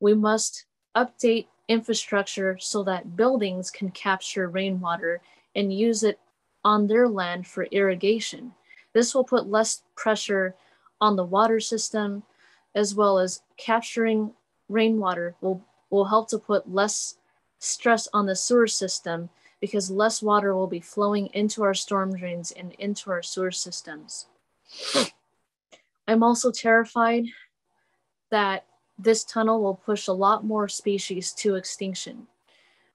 We must update infrastructure so that buildings can capture rainwater and use it on their land for irrigation. This will put less pressure on the water system as well as capturing rainwater will, will help to put less stress on the sewer system because less water will be flowing into our storm drains and into our sewer systems. I'm also terrified that this tunnel will push a lot more species to extinction.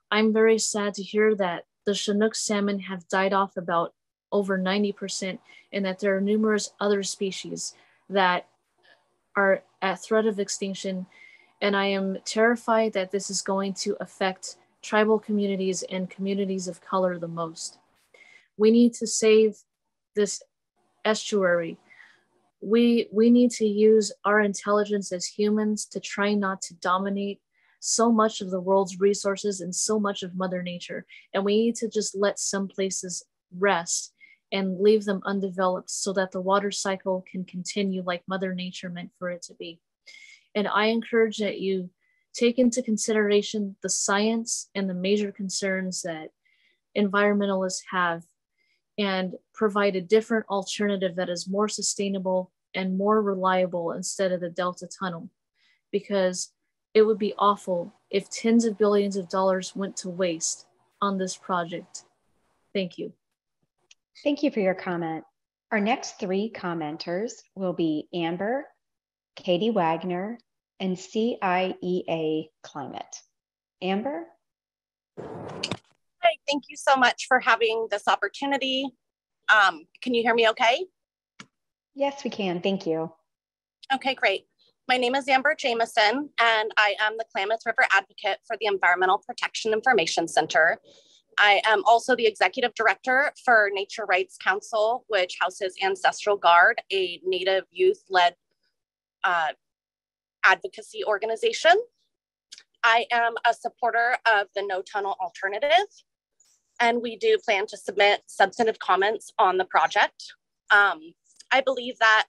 I'm very sad to hear that the Chinook salmon have died off about over 90% and that there are numerous other species that are at threat of extinction. And I am terrified that this is going to affect tribal communities and communities of color the most. We need to save this estuary. We, we need to use our intelligence as humans to try not to dominate so much of the world's resources and so much of Mother Nature. And we need to just let some places rest and leave them undeveloped so that the water cycle can continue like Mother Nature meant for it to be. And I encourage that you take into consideration the science and the major concerns that environmentalists have and provide a different alternative that is more sustainable and more reliable instead of the Delta Tunnel. Because it would be awful if tens of billions of dollars went to waste on this project. Thank you. Thank you for your comment. Our next three commenters will be Amber, Katie Wagner, and CIEA Climate. Amber? Hi, thank you so much for having this opportunity. Um, can you hear me okay? Yes, we can. Thank you. Okay, great. My name is Amber Jamieson, and I am the Klamath River Advocate for the Environmental Protection Information Center. I am also the executive director for Nature Rights Council, which houses Ancestral Guard, a Native youth led uh, advocacy organization. I am a supporter of the no tunnel alternative, and we do plan to submit substantive comments on the project. Um, I believe that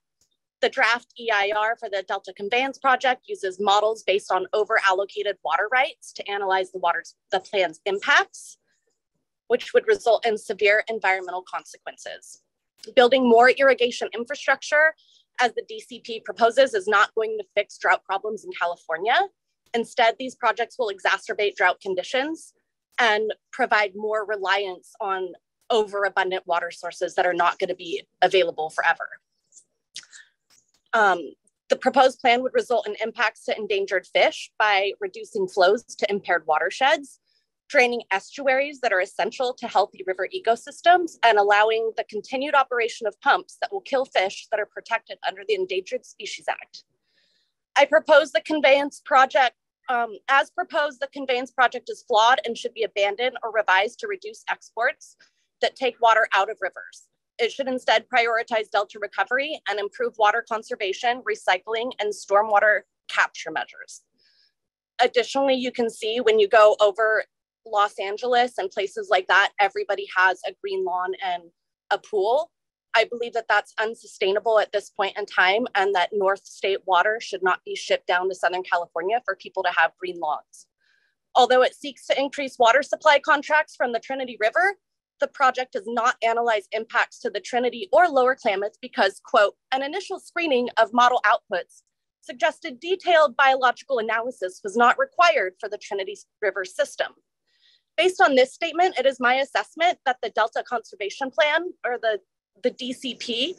the draft EIR for the Delta Conveyance Project uses models based on over allocated water rights to analyze the water's the plan's impacts which would result in severe environmental consequences. Building more irrigation infrastructure, as the DCP proposes, is not going to fix drought problems in California. Instead, these projects will exacerbate drought conditions and provide more reliance on overabundant water sources that are not going to be available forever. Um, the proposed plan would result in impacts to endangered fish by reducing flows to impaired watersheds draining estuaries that are essential to healthy river ecosystems, and allowing the continued operation of pumps that will kill fish that are protected under the Endangered Species Act. I propose the conveyance project, um, as proposed, the conveyance project is flawed and should be abandoned or revised to reduce exports that take water out of rivers. It should instead prioritize delta recovery and improve water conservation, recycling, and stormwater capture measures. Additionally, you can see when you go over Los Angeles and places like that, everybody has a green lawn and a pool. I believe that that's unsustainable at this point in time and that North State water should not be shipped down to Southern California for people to have green lawns. Although it seeks to increase water supply contracts from the Trinity River, the project does not analyze impacts to the Trinity or Lower Klamath because, quote, an initial screening of model outputs suggested detailed biological analysis was not required for the Trinity River system. Based on this statement, it is my assessment that the Delta Conservation Plan or the, the DCP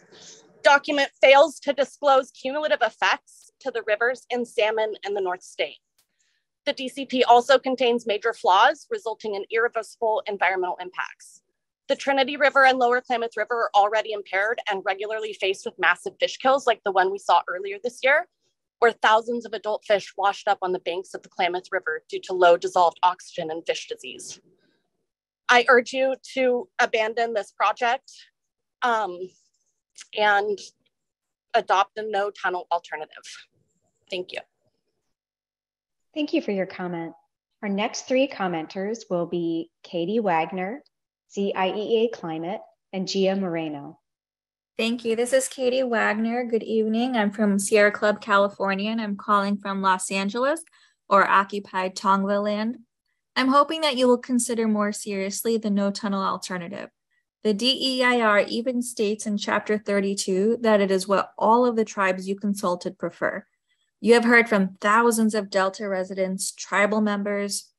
document fails to disclose cumulative effects to the rivers and salmon in the North State. The DCP also contains major flaws resulting in irreversible environmental impacts. The Trinity River and Lower Klamath River are already impaired and regularly faced with massive fish kills like the one we saw earlier this year, where thousands of adult fish washed up on the banks of the Klamath River due to low dissolved oxygen and fish disease. I urge you to abandon this project um, and adopt a no tunnel alternative. Thank you. Thank you for your comment. Our next three commenters will be Katie Wagner, CIEA Climate, and Gia Moreno. Thank you. This is Katie Wagner. Good evening. I'm from Sierra Club, California, and I'm calling from Los Angeles or occupied Tongva land. I'm hoping that you will consider more seriously the no tunnel alternative. The DEIR even states in Chapter 32 that it is what all of the tribes you consulted prefer. You have heard from thousands of Delta residents, tribal members,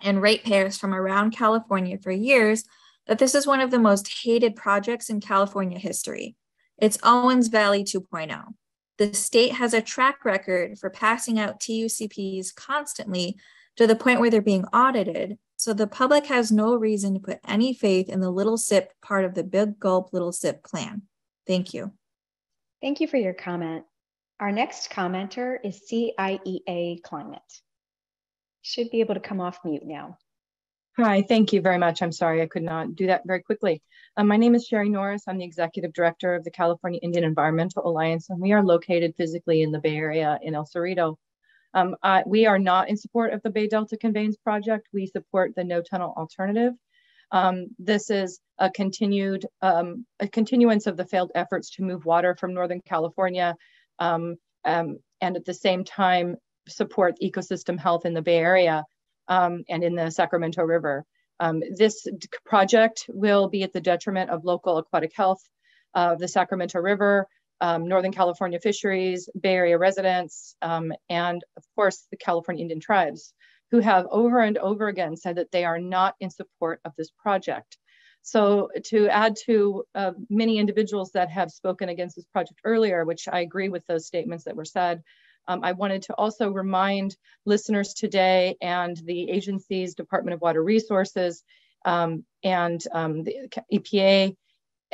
and ratepayers from around California for years that this is one of the most hated projects in California history. It's Owens Valley 2.0. The state has a track record for passing out TUCPs constantly to the point where they're being audited. So the public has no reason to put any faith in the Little SIP part of the Big Gulp Little SIP plan. Thank you. Thank you for your comment. Our next commenter is CIEA Climate. Should be able to come off mute now. Hi, thank you very much. I'm sorry I could not do that very quickly. Um, my name is Sherri Norris. I'm the Executive Director of the California Indian Environmental Alliance, and we are located physically in the Bay Area in El Cerrito. Um, we are not in support of the Bay Delta Conveyance Project. We support the no tunnel alternative. Um, this is a continued um, a continuance of the failed efforts to move water from Northern California um, um, and at the same time support ecosystem health in the Bay Area um, and in the Sacramento River. Um, this project will be at the detriment of local aquatic health of the Sacramento River, um, Northern California fisheries, Bay Area residents, um, and of course the California Indian tribes who have over and over again said that they are not in support of this project. So to add to uh, many individuals that have spoken against this project earlier, which I agree with those statements that were said, um, I wanted to also remind listeners today and the agencies, Department of Water Resources um, and um, the EPA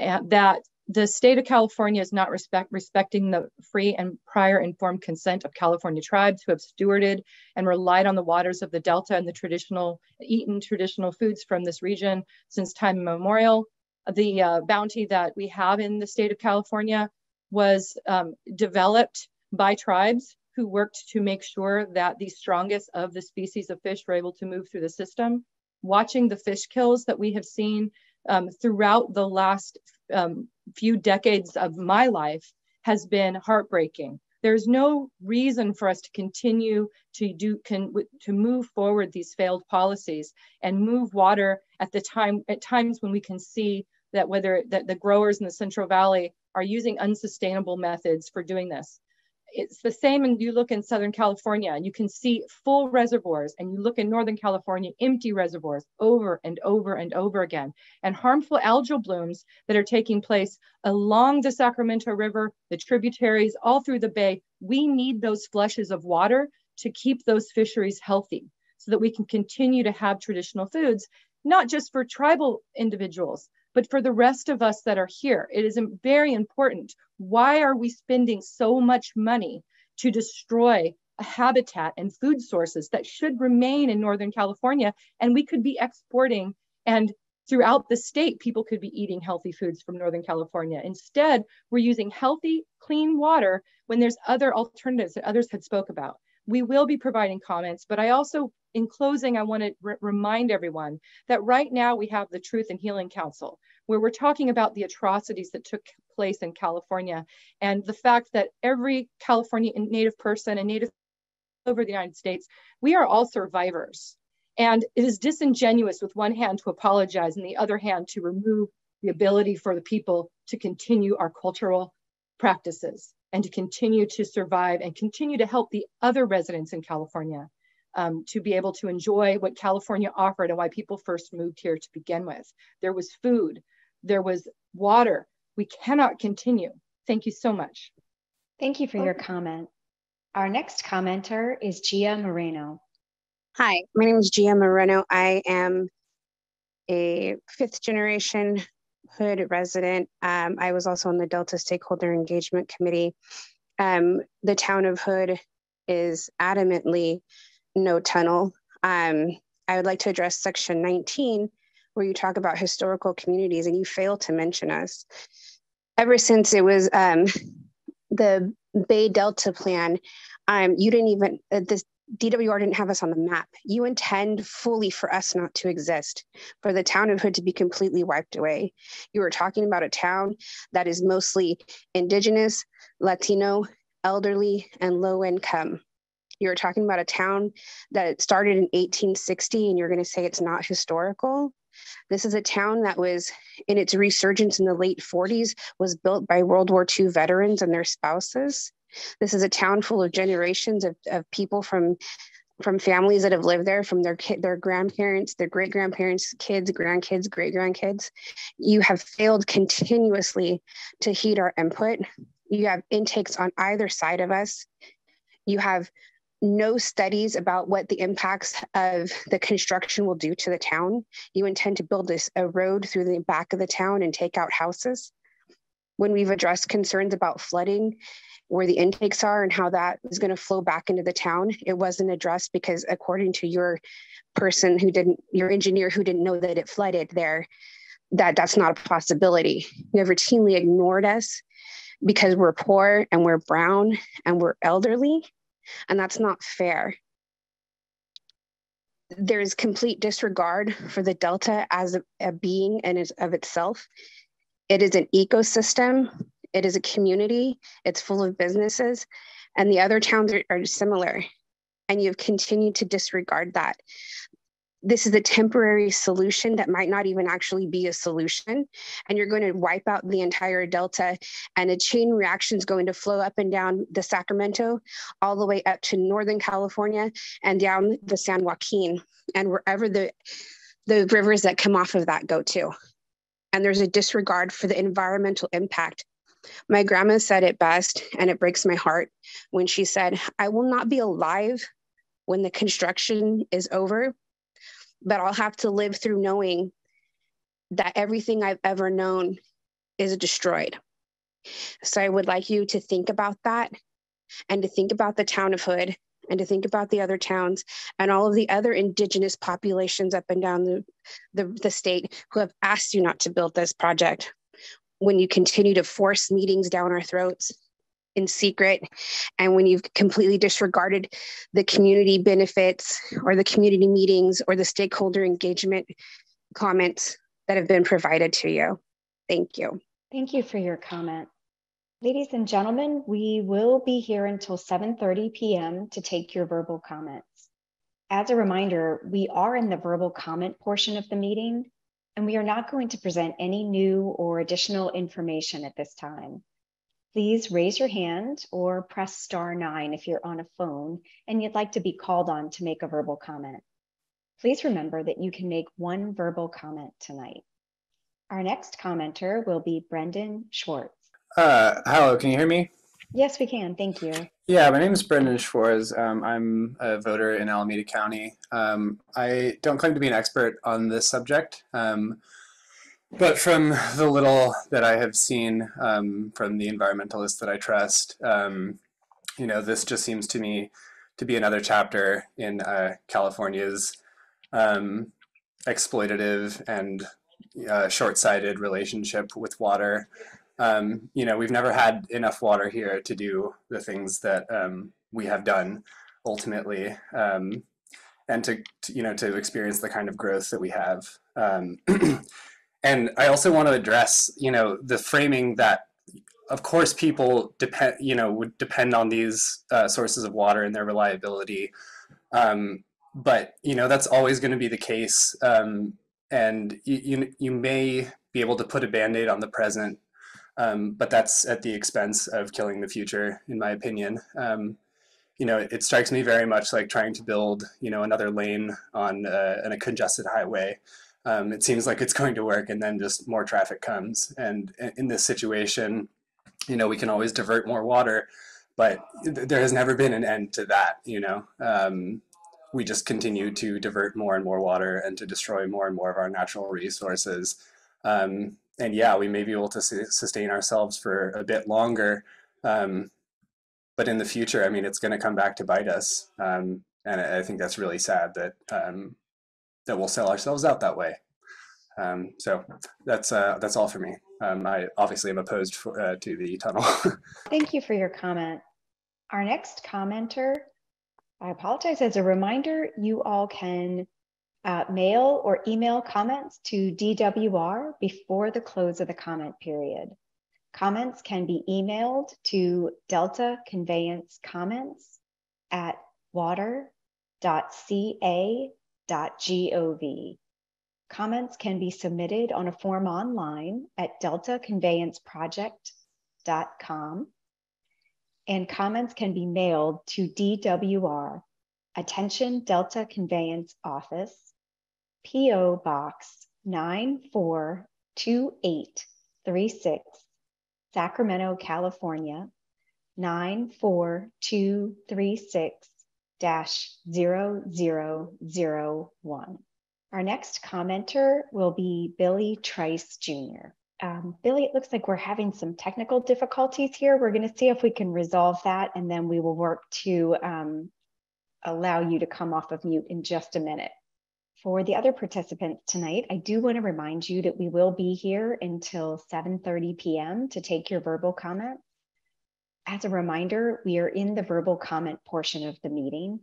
uh, that the state of California is not respect, respecting the free and prior informed consent of California tribes who have stewarded and relied on the waters of the Delta and the traditional, eaten traditional foods from this region since time immemorial. The uh, bounty that we have in the state of California was um, developed by tribes who worked to make sure that the strongest of the species of fish were able to move through the system. Watching the fish kills that we have seen um, throughout the last um, few decades of my life has been heartbreaking. There's no reason for us to continue to do can, to move forward these failed policies and move water at the time at times when we can see that whether that the growers in the Central Valley are using unsustainable methods for doing this it's the same and you look in southern california and you can see full reservoirs and you look in northern california empty reservoirs over and over and over again. And harmful algal blooms that are taking place along the sacramento river the tributaries all through the bay we need those flushes of water to keep those fisheries healthy so that we can continue to have traditional foods not just for tribal individuals but for the rest of us that are here, it is very important. Why are we spending so much money to destroy a habitat and food sources that should remain in Northern California? And we could be exporting and throughout the state, people could be eating healthy foods from Northern California. Instead, we're using healthy, clean water when there's other alternatives that others had spoke about. We will be providing comments, but I also in closing, I want to re remind everyone that right now we have the Truth and Healing Council, where we're talking about the atrocities that took place in California and the fact that every California Native person and Native over the United States, we are all survivors. And it is disingenuous with one hand to apologize and the other hand to remove the ability for the people to continue our cultural practices and to continue to survive and continue to help the other residents in California um, to be able to enjoy what California offered and why people first moved here to begin with. There was food, there was water. We cannot continue. Thank you so much. Thank you for your comment. Our next commenter is Gia Moreno. Hi, my name is Gia Moreno. I am a fifth generation Hood resident. Um, I was also on the Delta Stakeholder Engagement Committee. Um, the town of Hood is adamantly no tunnel. Um, I would like to address section 19, where you talk about historical communities and you fail to mention us. Ever since it was um, the Bay Delta plan, um, you didn't even, uh, this DWR didn't have us on the map. You intend fully for us not to exist, for the town of Hood to be completely wiped away. You were talking about a town that is mostly indigenous, Latino, elderly, and low income. You're talking about a town that started in 1860 and you're going to say it's not historical. This is a town that was in its resurgence in the late 40s, was built by World War II veterans and their spouses. This is a town full of generations of, of people from from families that have lived there, from their kid, their grandparents, their great grandparents, kids, grandkids, great grandkids. You have failed continuously to heed our input. You have intakes on either side of us. You have no studies about what the impacts of the construction will do to the town. You intend to build this a road through the back of the town and take out houses. When we've addressed concerns about flooding, where the intakes are and how that is going to flow back into the town, it wasn't addressed because according to your person who didn't, your engineer who didn't know that it flooded there, that that's not a possibility. You have routinely ignored us because we're poor and we're brown and we're elderly and that's not fair. There's complete disregard for the Delta as a, a being and of itself. It is an ecosystem, it is a community, it's full of businesses, and the other towns are, are similar. And you've continued to disregard that this is a temporary solution that might not even actually be a solution. And you're going to wipe out the entire Delta, and a chain reaction is going to flow up and down the Sacramento, all the way up to Northern California and down the San Joaquin, and wherever the, the rivers that come off of that go to. And there's a disregard for the environmental impact. My grandma said it best, and it breaks my heart when she said, I will not be alive when the construction is over but I'll have to live through knowing that everything I've ever known is destroyed. So I would like you to think about that and to think about the town of Hood and to think about the other towns and all of the other indigenous populations up and down the, the, the state who have asked you not to build this project when you continue to force meetings down our throats in secret and when you've completely disregarded the community benefits or the community meetings or the stakeholder engagement comments that have been provided to you. Thank you. Thank you for your comment. Ladies and gentlemen, we will be here until 7:30 p.m. to take your verbal comments. As a reminder, we are in the verbal comment portion of the meeting, and we are not going to present any new or additional information at this time please raise your hand or press star nine if you're on a phone and you'd like to be called on to make a verbal comment. Please remember that you can make one verbal comment tonight. Our next commenter will be Brendan Schwartz. Uh, hello, can you hear me? Yes, we can. Thank you. Yeah, my name is Brendan Schwartz. Um, I'm a voter in Alameda County. Um, I don't claim to be an expert on this subject. Um, but from the little that I have seen um, from the environmentalists that I trust, um, you know, this just seems to me to be another chapter in uh, California's um, exploitative and uh, short-sighted relationship with water. Um, you know, we've never had enough water here to do the things that um, we have done ultimately, um, and to, to, you know to experience the kind of growth that we have. and I also want to address, you know, the framing that, of course, people depend, you know, would depend on these uh, sources of water and their reliability. Um, but you know, that's always going to be the case, um, and you, you you may be able to put a band-aid on the present, um, but that's at the expense of killing the future, in my opinion. Um, you know, it, it, strikes me very much like trying to build, you know, another lane on, uh, on a congested highway um, it seems like it's going to work and then just more traffic comes. And in this situation, you know, we can always divert more water, but there has never been an end to that, you know. Um, we just continue to divert more and more water and to destroy more and more of our natural resources. Um, and yeah, we may be able to su sustain ourselves for a bit longer, um, but in the future, I mean, it's going to come back to bite us. Um, and I think that's really sad that um, that we'll sell ourselves out that way. Um, so that's uh, that's all for me. Um, I obviously am opposed for, uh, to the tunnel. Thank you for your comment. Our next commenter, I apologize. As a reminder, you all can uh, mail or email comments to DWR before the close of the comment period. Comments can be emailed to Delta Conveyance Comments at water.ca.gov. Comments can be submitted on a form online at deltaconveyanceproject.com. And comments can be mailed to DWR, Attention Delta Conveyance Office, P.O. Box 942836, Sacramento, California 94236 0001. Our next commenter will be Billy Trice Jr. Um, Billy, it looks like we're having some technical difficulties here. We're going to see if we can resolve that, and then we will work to um, allow you to come off of mute in just a minute. For the other participants tonight, I do want to remind you that we will be here until 7.30 p.m. to take your verbal comments. As a reminder, we are in the verbal comment portion of the meeting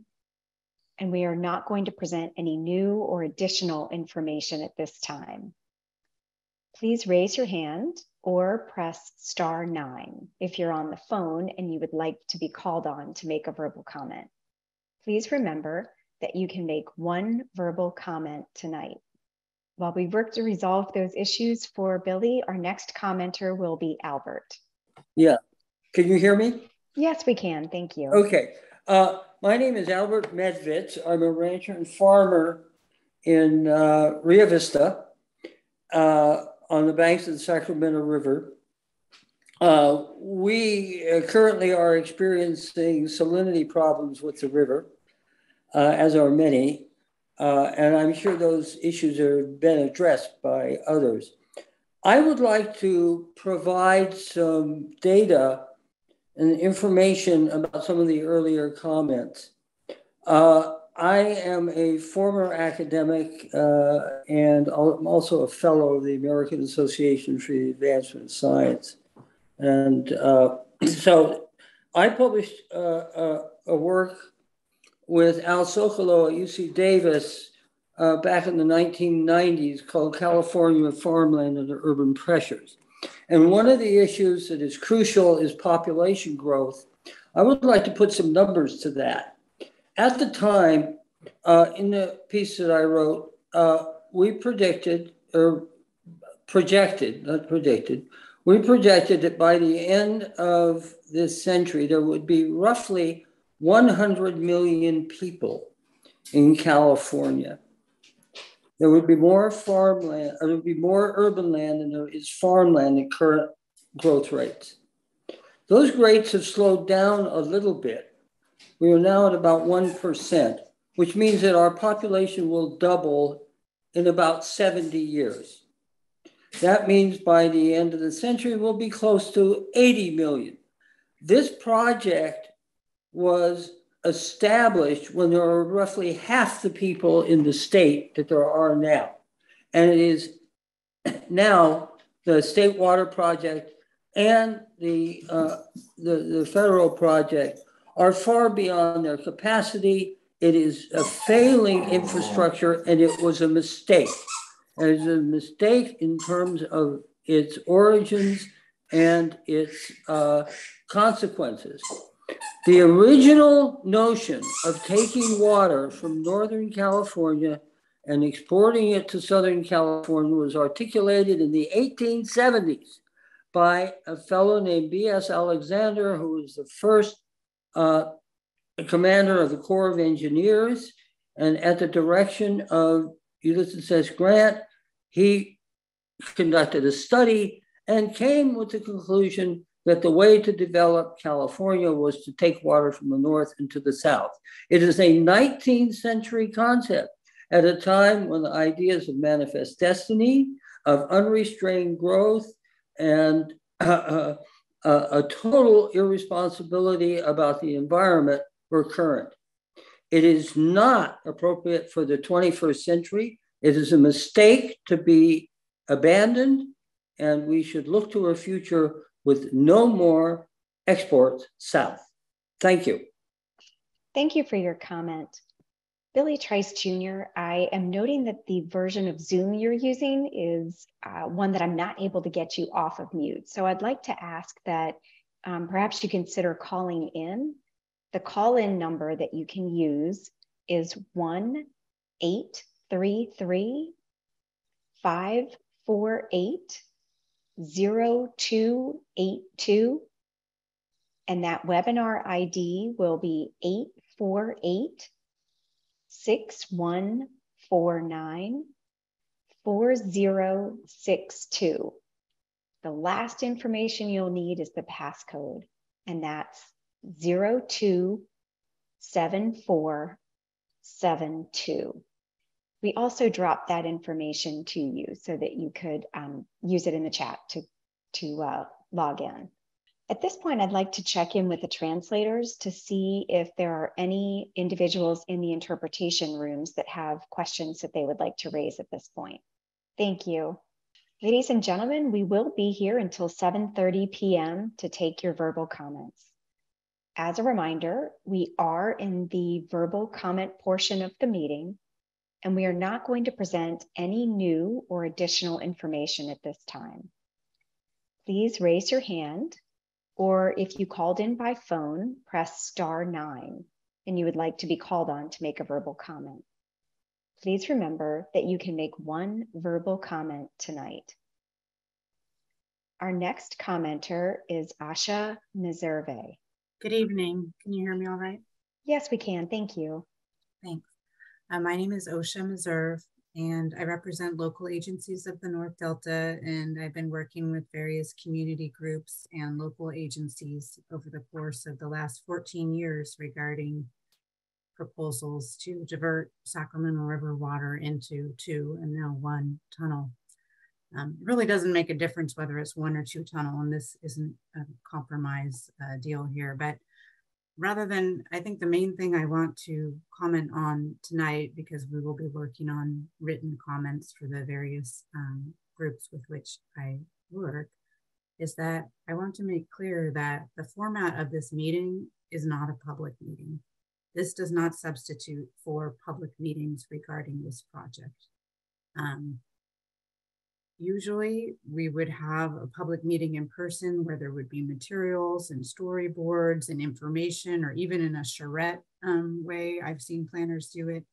and we are not going to present any new or additional information at this time. Please raise your hand or press star nine if you're on the phone and you would like to be called on to make a verbal comment. Please remember that you can make one verbal comment tonight. While we work to resolve those issues for Billy, our next commenter will be Albert. Yeah. Can you hear me? Yes, we can. Thank you. Okay. Uh, my name is Albert Medvitz. I'm a rancher and farmer in uh, Rio Vista uh, on the banks of the Sacramento River. Uh, we uh, currently are experiencing salinity problems with the river, as are many, uh, and I'm sure those issues have been addressed by others. I would like to provide some data and information about some of the earlier comments. Uh, I am a former academic uh, and I'm also a fellow of the American Association for the Advancement of Science. And uh, so I published uh, uh, a work with Al Sokolow at UC Davis uh, back in the 1990s called California Farmland and Urban Pressures. And one of the issues that is crucial is population growth. I would like to put some numbers to that. At the time, uh, in the piece that I wrote, uh, we predicted, or projected, not predicted, we projected that by the end of this century, there would be roughly 100 million people in California. There would be more farmland, there would be more urban land than there is farmland at current growth rates. Those rates have slowed down a little bit. We are now at about 1%, which means that our population will double in about 70 years. That means by the end of the century, we'll be close to 80 million. This project was established when there were roughly half the people in the state that there are now. And it is now the state water project and the, uh, the, the federal project are far beyond their capacity. It is a failing infrastructure and it was a mistake. It is a mistake in terms of its origins and its uh, consequences. The original notion of taking water from Northern California and exporting it to Southern California was articulated in the 1870s by a fellow named B.S. Alexander, who was the first uh, commander of the Corps of Engineers. And at the direction of Ulysses S. Grant, he conducted a study and came with the conclusion that the way to develop California was to take water from the north into the south. It is a 19th century concept at a time when the ideas of manifest destiny, of unrestrained growth, and uh, uh, a total irresponsibility about the environment were current. It is not appropriate for the 21st century It is a mistake to be abandoned, and we should look to a future with no more exports south. Thank you. Thank you for your comment. Billy Trice Jr., I am noting that the version of Zoom you're using is uh, one that I'm not able to get you off of mute. So I'd like to ask that um, perhaps you consider calling in. The call in number that you can use is 1 833 548 0282. And that webinar ID will be 848 6149 4062. The last information you'll need is the passcode, and that's 027472. We also dropped that information to you so that you could um, use it in the chat to, to uh, log in. At this point, I'd like to check in with the translators to see if there are any individuals in the interpretation rooms that have questions that they would like to raise at this point. Thank you. Ladies and gentlemen, we will be here until 7.30 p.m. to take your verbal comments. As a reminder, we are in the verbal comment portion of the meeting, and we are not going to present any new or additional information at this time. Please raise your hand or if you called in by phone, press star nine and you would like to be called on to make a verbal comment. Please remember that you can make one verbal comment tonight. Our next commenter is Osha Meserve. Good evening. Can you hear me all right? Yes, we can. Thank you. Thanks. Uh, my name is Osha Meserve and I represent local agencies of the North Delta, and I've been working with various community groups and local agencies over the course of the last 14 years regarding proposals to divert Sacramento River water into two and now one tunnel. Um, it really doesn't make a difference whether it's one or two tunnel, and this isn't a compromise uh, deal here, but rather than, I think the main thing I want to comment on tonight, because we will be working on written comments for the various um, groups with which I work, is that I want to make clear that the format of this meeting is not a public meeting. This does not substitute for public meetings regarding this project. Um, Usually we would have a public meeting in person where there would be materials and storyboards and information, or even in a charrette um, way. I've seen planners do it,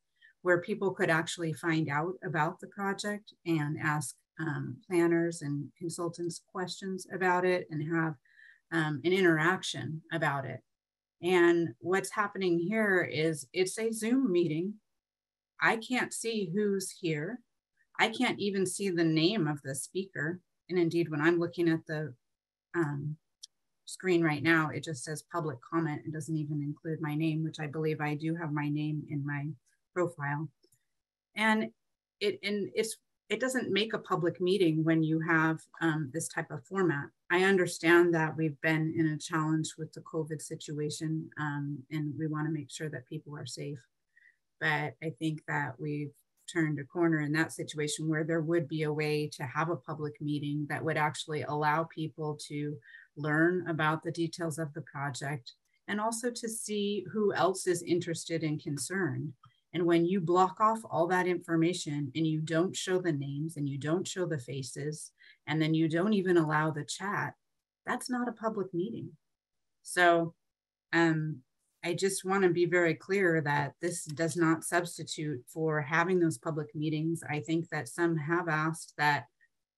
where people could actually find out about the project and ask um, planners and consultants questions about it and have um, an interaction about it. And what's happening here is it's a Zoom meeting. I can't see who's here. I can't even see the name of the speaker. And indeed, when I'm looking at the um, screen right now, it just says public comment. It doesn't even include my name, which I believe I do have my name in my profile. And it and it's it doesn't make a public meeting when you have um, this type of format. I understand that we've been in a challenge with the COVID situation, um, and we want to make sure that people are safe. But I think that we've turned a corner in that situation where there would be a way to have a public meeting that would actually allow people to learn about the details of the project and also to see who else is interested and concerned. And when you block off all that information and you don't show the names and you don't show the faces, and then you don't even allow the chat, that's not a public meeting. So um, I just want to be very clear that this does not substitute for having those public meetings. I think that some have asked that,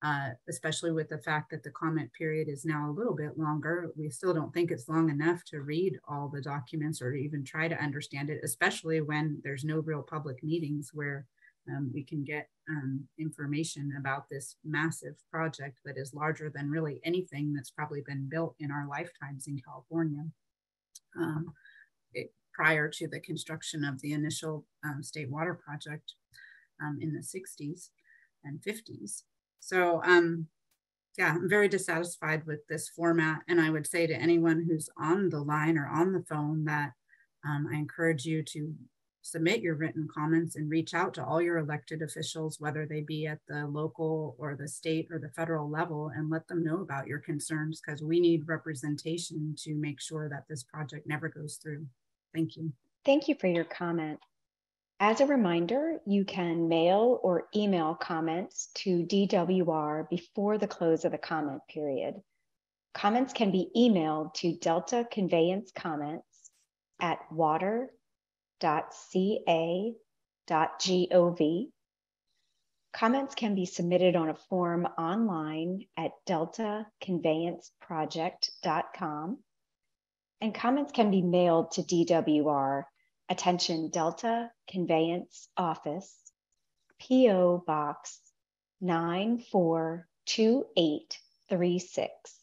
uh, especially with the fact that the comment period is now a little bit longer, we still don't think it's long enough to read all the documents or even try to understand it, especially when there's no real public meetings where um, we can get um, information about this massive project that is larger than really anything that's probably been built in our lifetimes in California. Um, prior to the construction of the initial um, state water project um, in the 60s and 50s. So um, yeah, I'm very dissatisfied with this format. And I would say to anyone who's on the line or on the phone that um, I encourage you to submit your written comments and reach out to all your elected officials, whether they be at the local or the state or the federal level, and let them know about your concerns because we need representation to make sure that this project never goes through. Thank you. Thank you for your comment. As a reminder, you can mail or email comments to DWR before the close of the comment period. Comments can be emailed to Delta Conveyance Comments at water.ca.gov. Comments can be submitted on a form online at deltaconveyanceproject.com. And comments can be mailed to DWR Attention Delta Conveyance Office, P.O. Box 942836,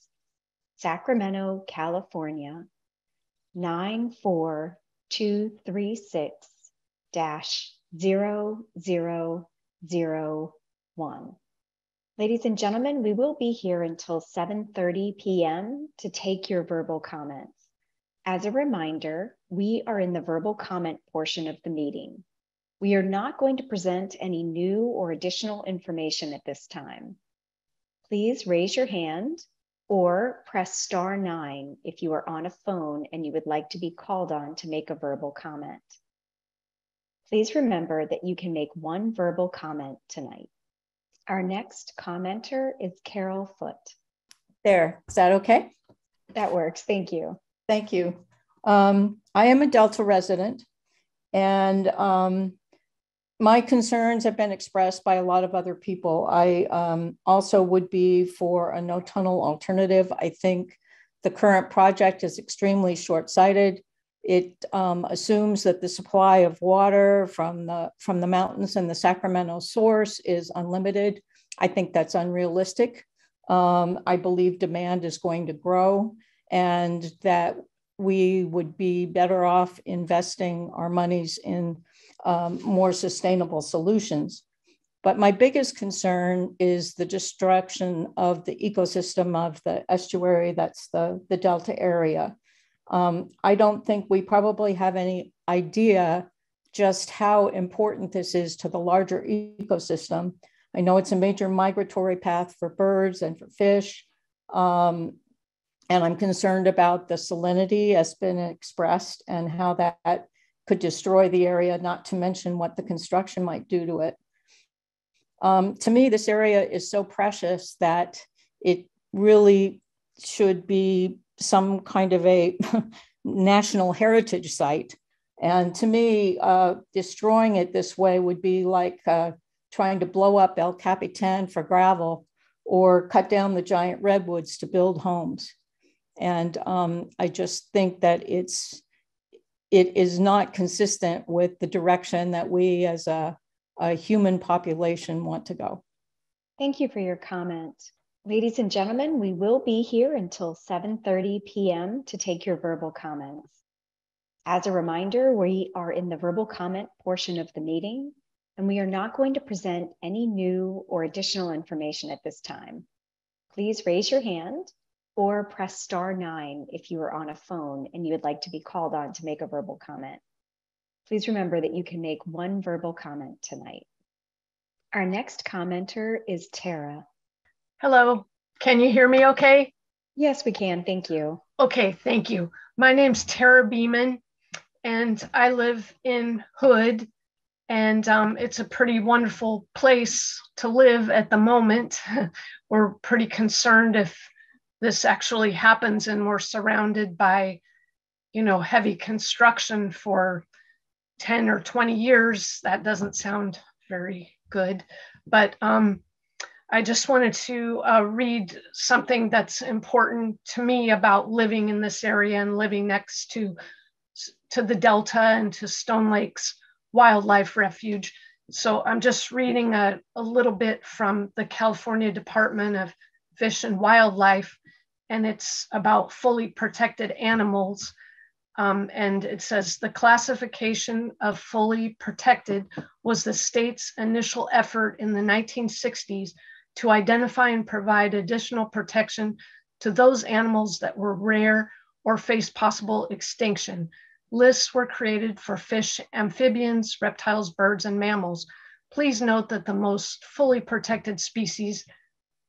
Sacramento, California 94236 0001. Ladies and gentlemen, we will be here until 7:30 p.m. to take your verbal comments. As a reminder, we are in the verbal comment portion of the meeting. We are not going to present any new or additional information at this time. Please raise your hand or press star nine if you are on a phone and you would like to be called on to make a verbal comment. Please remember that you can make one verbal comment tonight. Our next commenter is Carol Foot. There, is that okay? That works, thank you. Thank you. Um, I am a Delta resident, and um, my concerns have been expressed by a lot of other people. I um, also would be for a no tunnel alternative. I think the current project is extremely short sighted. It um, assumes that the supply of water from the, from the mountains and the Sacramento source is unlimited. I think that's unrealistic. Um, I believe demand is going to grow and that we would be better off investing our monies in um, more sustainable solutions. But my biggest concern is the destruction of the ecosystem of the estuary, that's the, the Delta area. Um, I don't think we probably have any idea just how important this is to the larger ecosystem. I know it's a major migratory path for birds and for fish. Um, and I'm concerned about the salinity as been expressed and how that could destroy the area, not to mention what the construction might do to it. Um, to me, this area is so precious that it really should be some kind of a national heritage site. And to me, uh, destroying it this way would be like uh, trying to blow up El Capitan for gravel or cut down the giant redwoods to build homes. And um, I just think that it's it is not consistent with the direction that we as a, a human population want to go. Thank you for your comment. Ladies and gentlemen, we will be here until 7.30 p.m. to take your verbal comments. As a reminder, we are in the verbal comment portion of the meeting, and we are not going to present any new or additional information at this time. Please raise your hand or press star nine if you are on a phone and you would like to be called on to make a verbal comment. Please remember that you can make one verbal comment tonight. Our next commenter is Tara. Hello, can you hear me okay? Yes, we can. Thank you. Okay, thank you. My name's Tara Beeman, and I live in Hood, and um, it's a pretty wonderful place to live at the moment. We're pretty concerned if this actually happens and we're surrounded by you know heavy construction for 10 or 20 years that doesn't sound very good. But um, i just wanted to uh, read something that's important to me about living in this area and living next to to the delta and to stone lakes wildlife refuge. So i'm just reading a, a little bit from the california department of fish and wildlife and it's about fully protected animals. Um, and it says the classification of fully protected was the state's initial effort in the 1960s to identify and provide additional protection to those animals that were rare or faced possible extinction. Lists were created for fish, amphibians, reptiles, birds, and mammals. Please note that the most fully protected species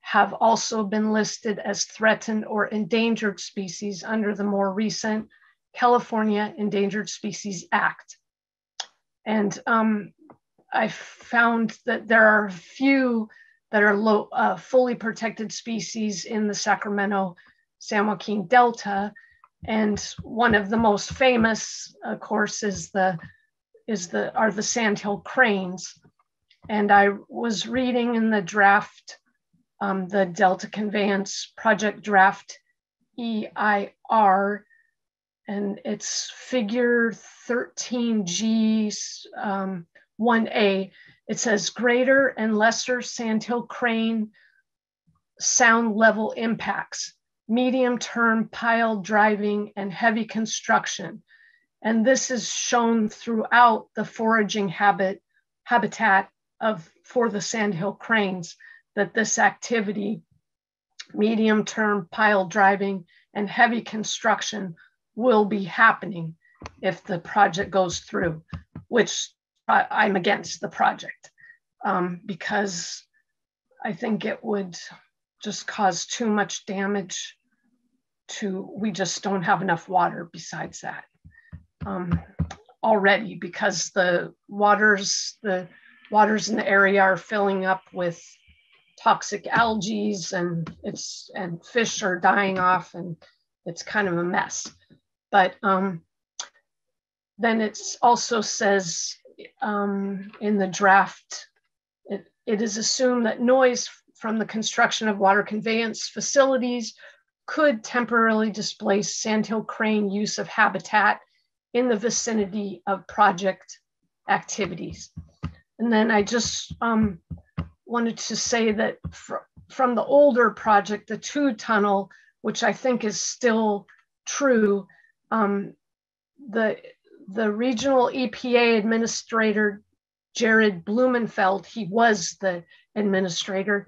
have also been listed as threatened or endangered species under the more recent California Endangered Species Act. And um, I found that there are few that are low, uh, fully protected species in the Sacramento San Joaquin Delta. And one of the most famous, of course, is the is the are the sandhill cranes. And I was reading in the draft, um, the Delta Conveyance Project Draft EIR, and it's figure 13G um, 1A. It says greater and lesser sandhill crane sound level impacts, medium term pile driving, and heavy construction. And this is shown throughout the foraging habit habitat of for the sandhill cranes that this activity, medium term pile driving and heavy construction will be happening if the project goes through, which I, am against the project um, because I think it would just cause too much damage to, we just don't have enough water besides that. Um, already because the waters, the waters in the area are filling up with toxic algae and it's, and fish are dying off and it's kind of a mess. But um, then it also says um, in the draft, it, it is assumed that noise from the construction of water conveyance facilities could temporarily displace sandhill crane use of habitat in the vicinity of project activities. And then I just um, wanted to say that fr from the older project, the two tunnel, which I think is still true, um, the the regional EPA administrator Jared Blumenfeld, he was the administrator.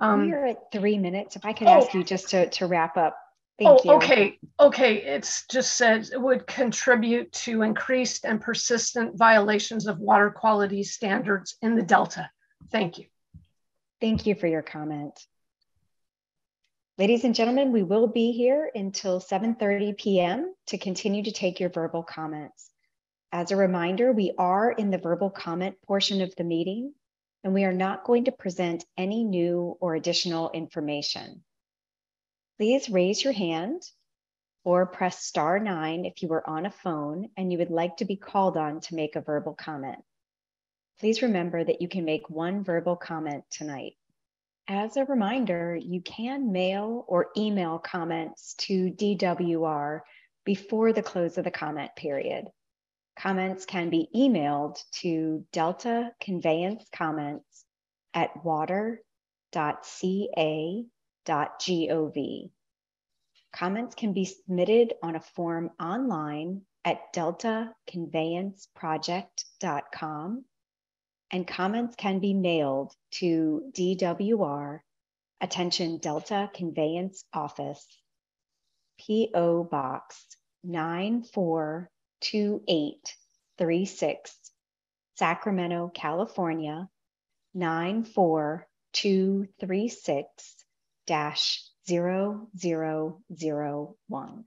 Um, We're at three minutes. If I could oh, ask you just to, to wrap up. Thank oh, you. okay. Okay. It's just said it would contribute to increased and persistent violations of water quality standards in the Delta. Thank you. Thank you for your comment. Ladies and gentlemen, we will be here until 7.30 p.m. to continue to take your verbal comments. As a reminder, we are in the verbal comment portion of the meeting, and we are not going to present any new or additional information. Please raise your hand or press star nine if you are on a phone and you would like to be called on to make a verbal comment. Please remember that you can make one verbal comment tonight. As a reminder, you can mail or email comments to DWR before the close of the comment period. Comments can be emailed to Delta Conveyance Comments at water.ca.gov. Comments can be submitted on a form online at deltaconveyanceproject.com and comments can be mailed to DWR, Attention Delta Conveyance Office, P.O. Box 942836, Sacramento, California 94236 0001.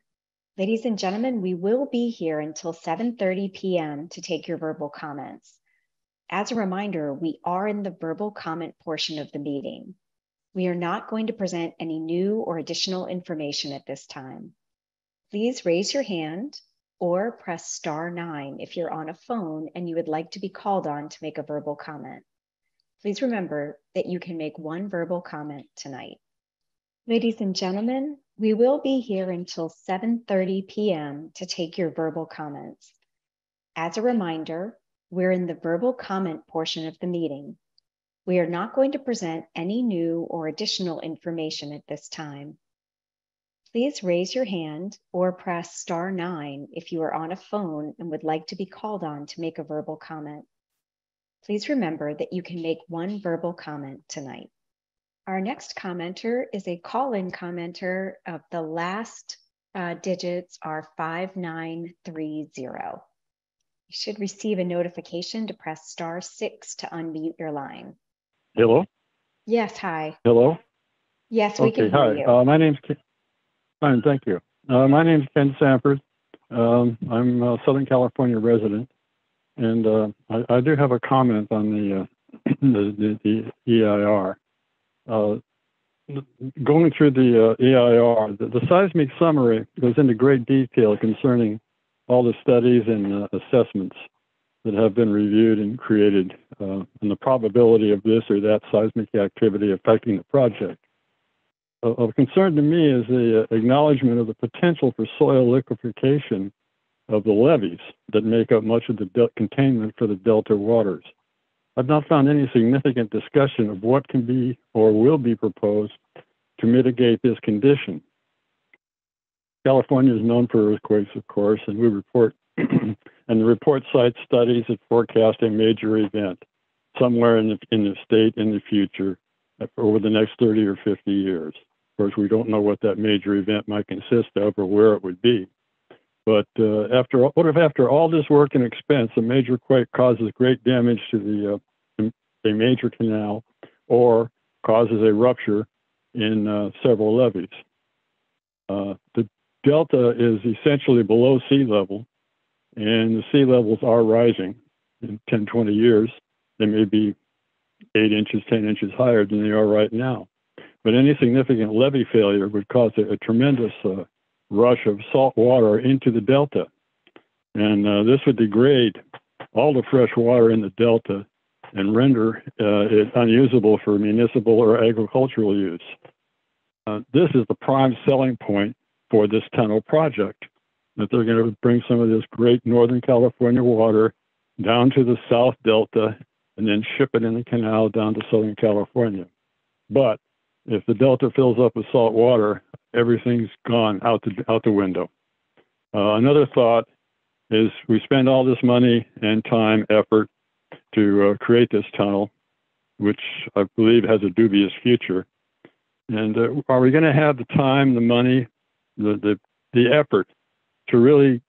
Ladies and gentlemen, we will be here until 7:30 p.m. to take your verbal comments. As a reminder, we are in the verbal comment portion of the meeting. We are not going to present any new or additional information at this time. Please raise your hand or press star nine if you're on a phone and you would like to be called on to make a verbal comment. Please remember that you can make one verbal comment tonight. Ladies and gentlemen, we will be here until 7.30 p.m. to take your verbal comments. As a reminder, we're in the verbal comment portion of the meeting. We are not going to present any new or additional information at this time. Please raise your hand or press star nine if you are on a phone and would like to be called on to make a verbal comment. Please remember that you can make one verbal comment tonight. Our next commenter is a call-in commenter of the last uh, digits are 5930. You should receive a notification to press star six to unmute your line. Hello? Yes, hi. Hello? Yes, we okay, can hear hi. you. Uh, my name's Ken. Fine, thank you. Uh, my name's Ken Sanford. Um, I'm a Southern California resident, and uh, I, I, do have a comment on the, uh, the, the, the, EIR. Uh, going through the uh, EIR, the, the, seismic summary goes into great detail concerning all the studies and uh, assessments that have been reviewed and created uh, and the probability of this or that seismic activity affecting the project. Of concern to me is the uh, acknowledgement of the potential for soil liquefaction of the levees that make up much of the containment for the delta waters. I've not found any significant discussion of what can be or will be proposed to mitigate this condition. California is known for earthquakes, of course, and we report and the report cites studies that forecast a major event somewhere in the, in the state in the future over the next 30 or 50 years. Of course, we don't know what that major event might consist of or where it would be. But uh, after what if after all this work and expense, a major quake causes great damage to the uh, a major canal or causes a rupture in uh, several levees? Uh, the delta is essentially below sea level, and the sea levels are rising in 10, 20 years. They may be eight inches, 10 inches higher than they are right now. But any significant levee failure would cause a, a tremendous uh, rush of salt water into the delta. And uh, this would degrade all the fresh water in the delta and render uh, it unusable for municipal or agricultural use. Uh, this is the prime selling point for this tunnel project that they're going to bring some of this great Northern California water down to the South Delta and then ship it in the canal down to Southern California. But if the Delta fills up with salt water, everything's gone out the, out the window. Uh, another thought is we spend all this money and time, effort to uh, create this tunnel, which I believe has a dubious future. And uh, are we going to have the time, the money, the, the, the effort to really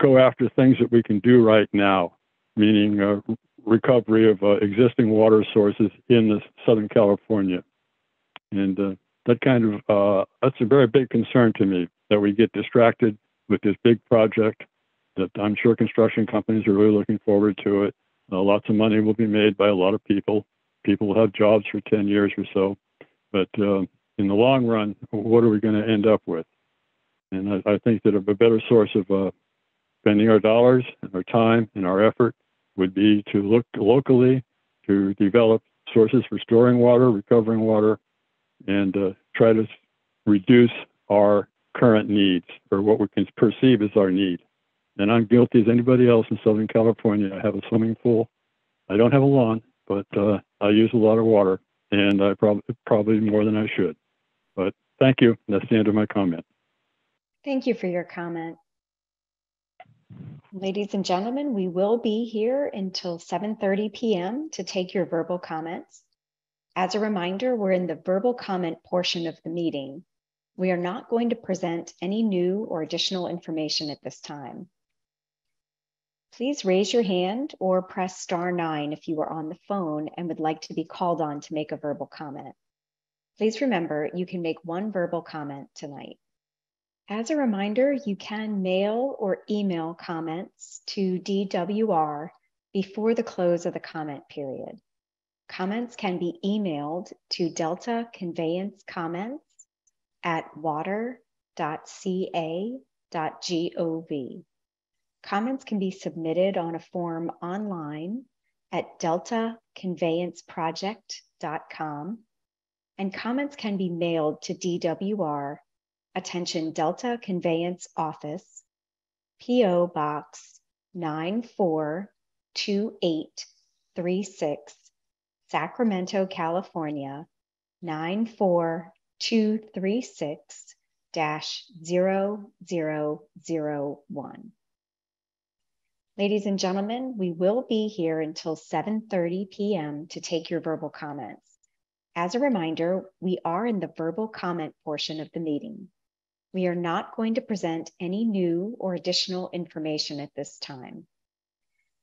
go after things that we can do right now, meaning uh, recovery of uh, existing water sources in the Southern California. And uh, that kind of, uh, that's a very big concern to me that we get distracted with this big project that I'm sure construction companies are really looking forward to it. Uh, lots of money will be made by a lot of people. People will have jobs for 10 years or so. But uh, in the long run, what are we going to end up with? And I, I think that a better source of uh, spending our dollars and our time and our effort would be to look locally to develop sources for storing water, recovering water, and uh, try to reduce our current needs or what we can perceive as our need. And I'm guilty as anybody else in Southern California. I have a swimming pool. I don't have a lawn, but uh, I use a lot of water, and I probably probably more than I should. But thank you. That's the end of my comment. Thank you for your comment. Ladies and gentlemen, we will be here until 7.30 p.m. to take your verbal comments. As a reminder, we're in the verbal comment portion of the meeting. We are not going to present any new or additional information at this time. Please raise your hand or press star nine if you are on the phone and would like to be called on to make a verbal comment. Please remember you can make one verbal comment tonight. As a reminder, you can mail or email comments to DWR before the close of the comment period. Comments can be emailed to Delta Conveyance Comments at water.ca.gov. Comments can be submitted on a form online at deltaconveyanceproject.com, and comments can be mailed to DWR Attention Delta Conveyance Office, P.O. Box 942836, Sacramento, California 94236 0001. Ladies and gentlemen, we will be here until 7:30 p.m. to take your verbal comments. As a reminder, we are in the verbal comment portion of the meeting. We are not going to present any new or additional information at this time.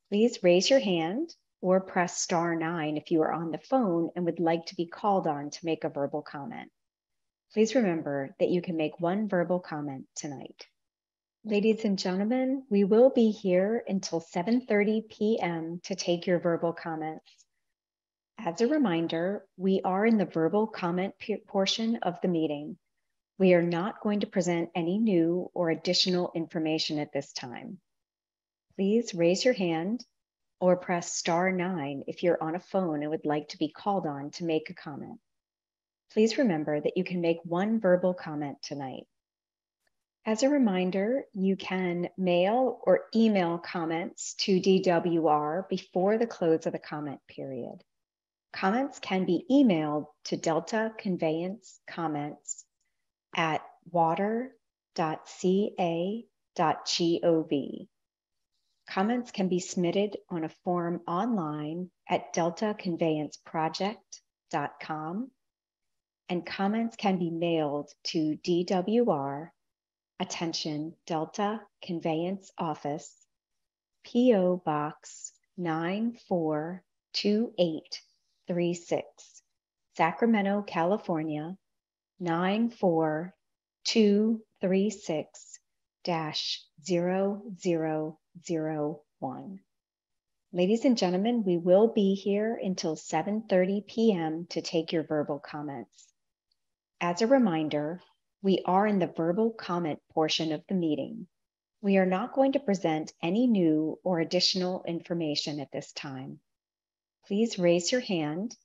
Please raise your hand or press star nine if you are on the phone and would like to be called on to make a verbal comment. Please remember that you can make one verbal comment tonight. Ladies and gentlemen, we will be here until 7.30 p.m. to take your verbal comments. As a reminder, we are in the verbal comment portion of the meeting. We are not going to present any new or additional information at this time. Please raise your hand or press star nine if you're on a phone and would like to be called on to make a comment. Please remember that you can make one verbal comment tonight. As a reminder, you can mail or email comments to DWR before the close of the comment period. Comments can be emailed to Delta Conveyance Comments at water.ca.gov. Comments can be submitted on a form online at deltaconveyanceproject.com, and comments can be mailed to DWR, attention Delta Conveyance Office, P.O. Box 942836, Sacramento, California 94236 0001. Ladies and gentlemen, we will be here until 7:30 p.m. to take your verbal comments. As a reminder, we are in the verbal comment portion of the meeting. We are not going to present any new or additional information at this time. Please raise your hand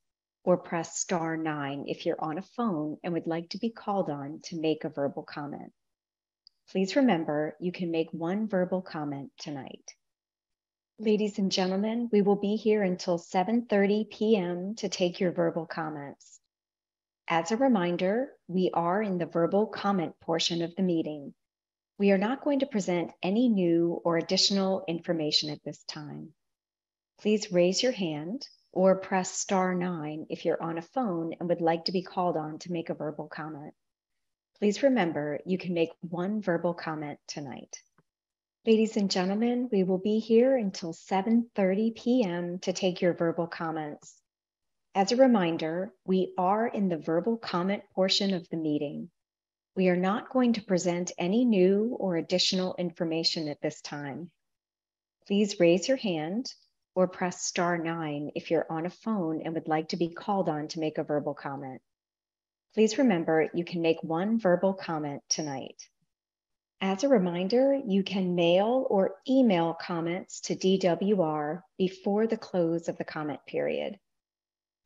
or press star nine if you're on a phone and would like to be called on to make a verbal comment. Please remember you can make one verbal comment tonight. Ladies and gentlemen, we will be here until 7.30 p.m. to take your verbal comments. As a reminder, we are in the verbal comment portion of the meeting. We are not going to present any new or additional information at this time. Please raise your hand or press star nine if you're on a phone and would like to be called on to make a verbal comment. Please remember you can make one verbal comment tonight. Ladies and gentlemen, we will be here until 7.30 p.m. to take your verbal comments. As a reminder, we are in the verbal comment portion of the meeting. We are not going to present any new or additional information at this time. Please raise your hand or press star nine if you're on a phone and would like to be called on to make a verbal comment. Please remember you can make one verbal comment tonight. As a reminder, you can mail or email comments to DWR before the close of the comment period.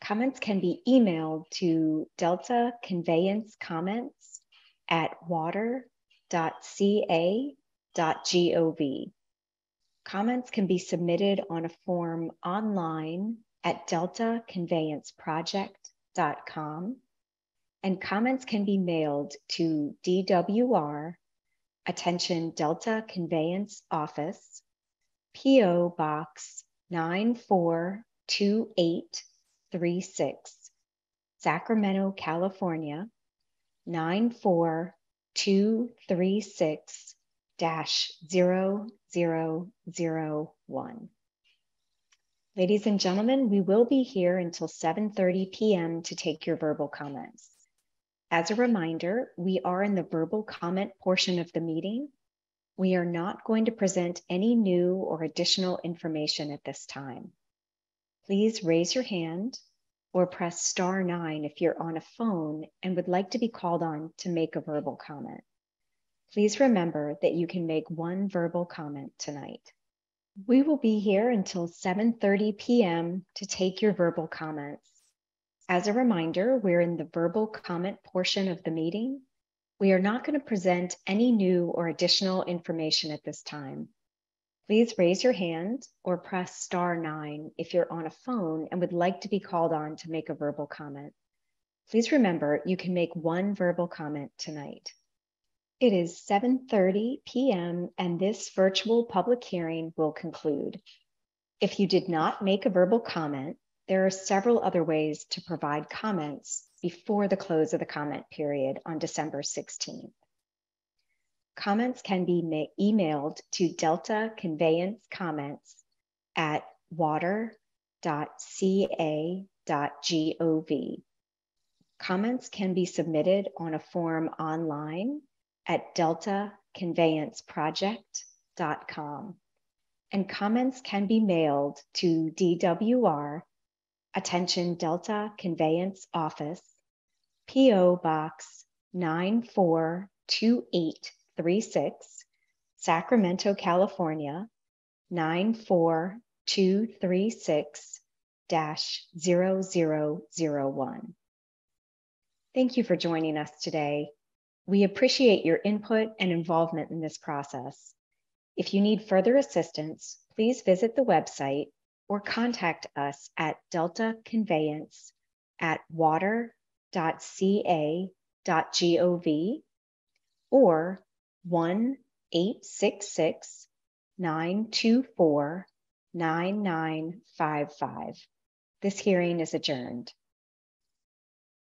Comments can be emailed to Delta Conveyance Comments at water.ca.gov. Comments can be submitted on a form online at deltaconveyanceproject.com, and comments can be mailed to DWR, attention Delta Conveyance Office, P.O. Box 942836, Sacramento, California 94236 0001. Ladies and gentlemen, we will be here until 7.30 p.m. to take your verbal comments. As a reminder, we are in the verbal comment portion of the meeting. We are not going to present any new or additional information at this time. Please raise your hand or press star nine if you're on a phone and would like to be called on to make a verbal comment. Please remember that you can make one verbal comment tonight. We will be here until 7.30 p.m. to take your verbal comments. As a reminder, we're in the verbal comment portion of the meeting. We are not going to present any new or additional information at this time. Please raise your hand or press star nine if you're on a phone and would like to be called on to make a verbal comment. Please remember you can make one verbal comment tonight. It is 7.30 p.m. and this virtual public hearing will conclude. If you did not make a verbal comment, there are several other ways to provide comments before the close of the comment period on December 16th. Comments can be ma- emailed to Delta Conveyance Comments at water.ca.gov. Comments can be submitted on a form online at deltaconveyanceproject.com. And comments can be mailed to DWR, Attention Delta Conveyance Office, P.O. Box 942836, Sacramento, California 94236 0001. Thank you for joining us today. We appreciate your input and involvement in this process. If you need further assistance, please visit the website or contact us at Delta Conveyance at water.ca.gov or 1 866 924 9955. This hearing is adjourned.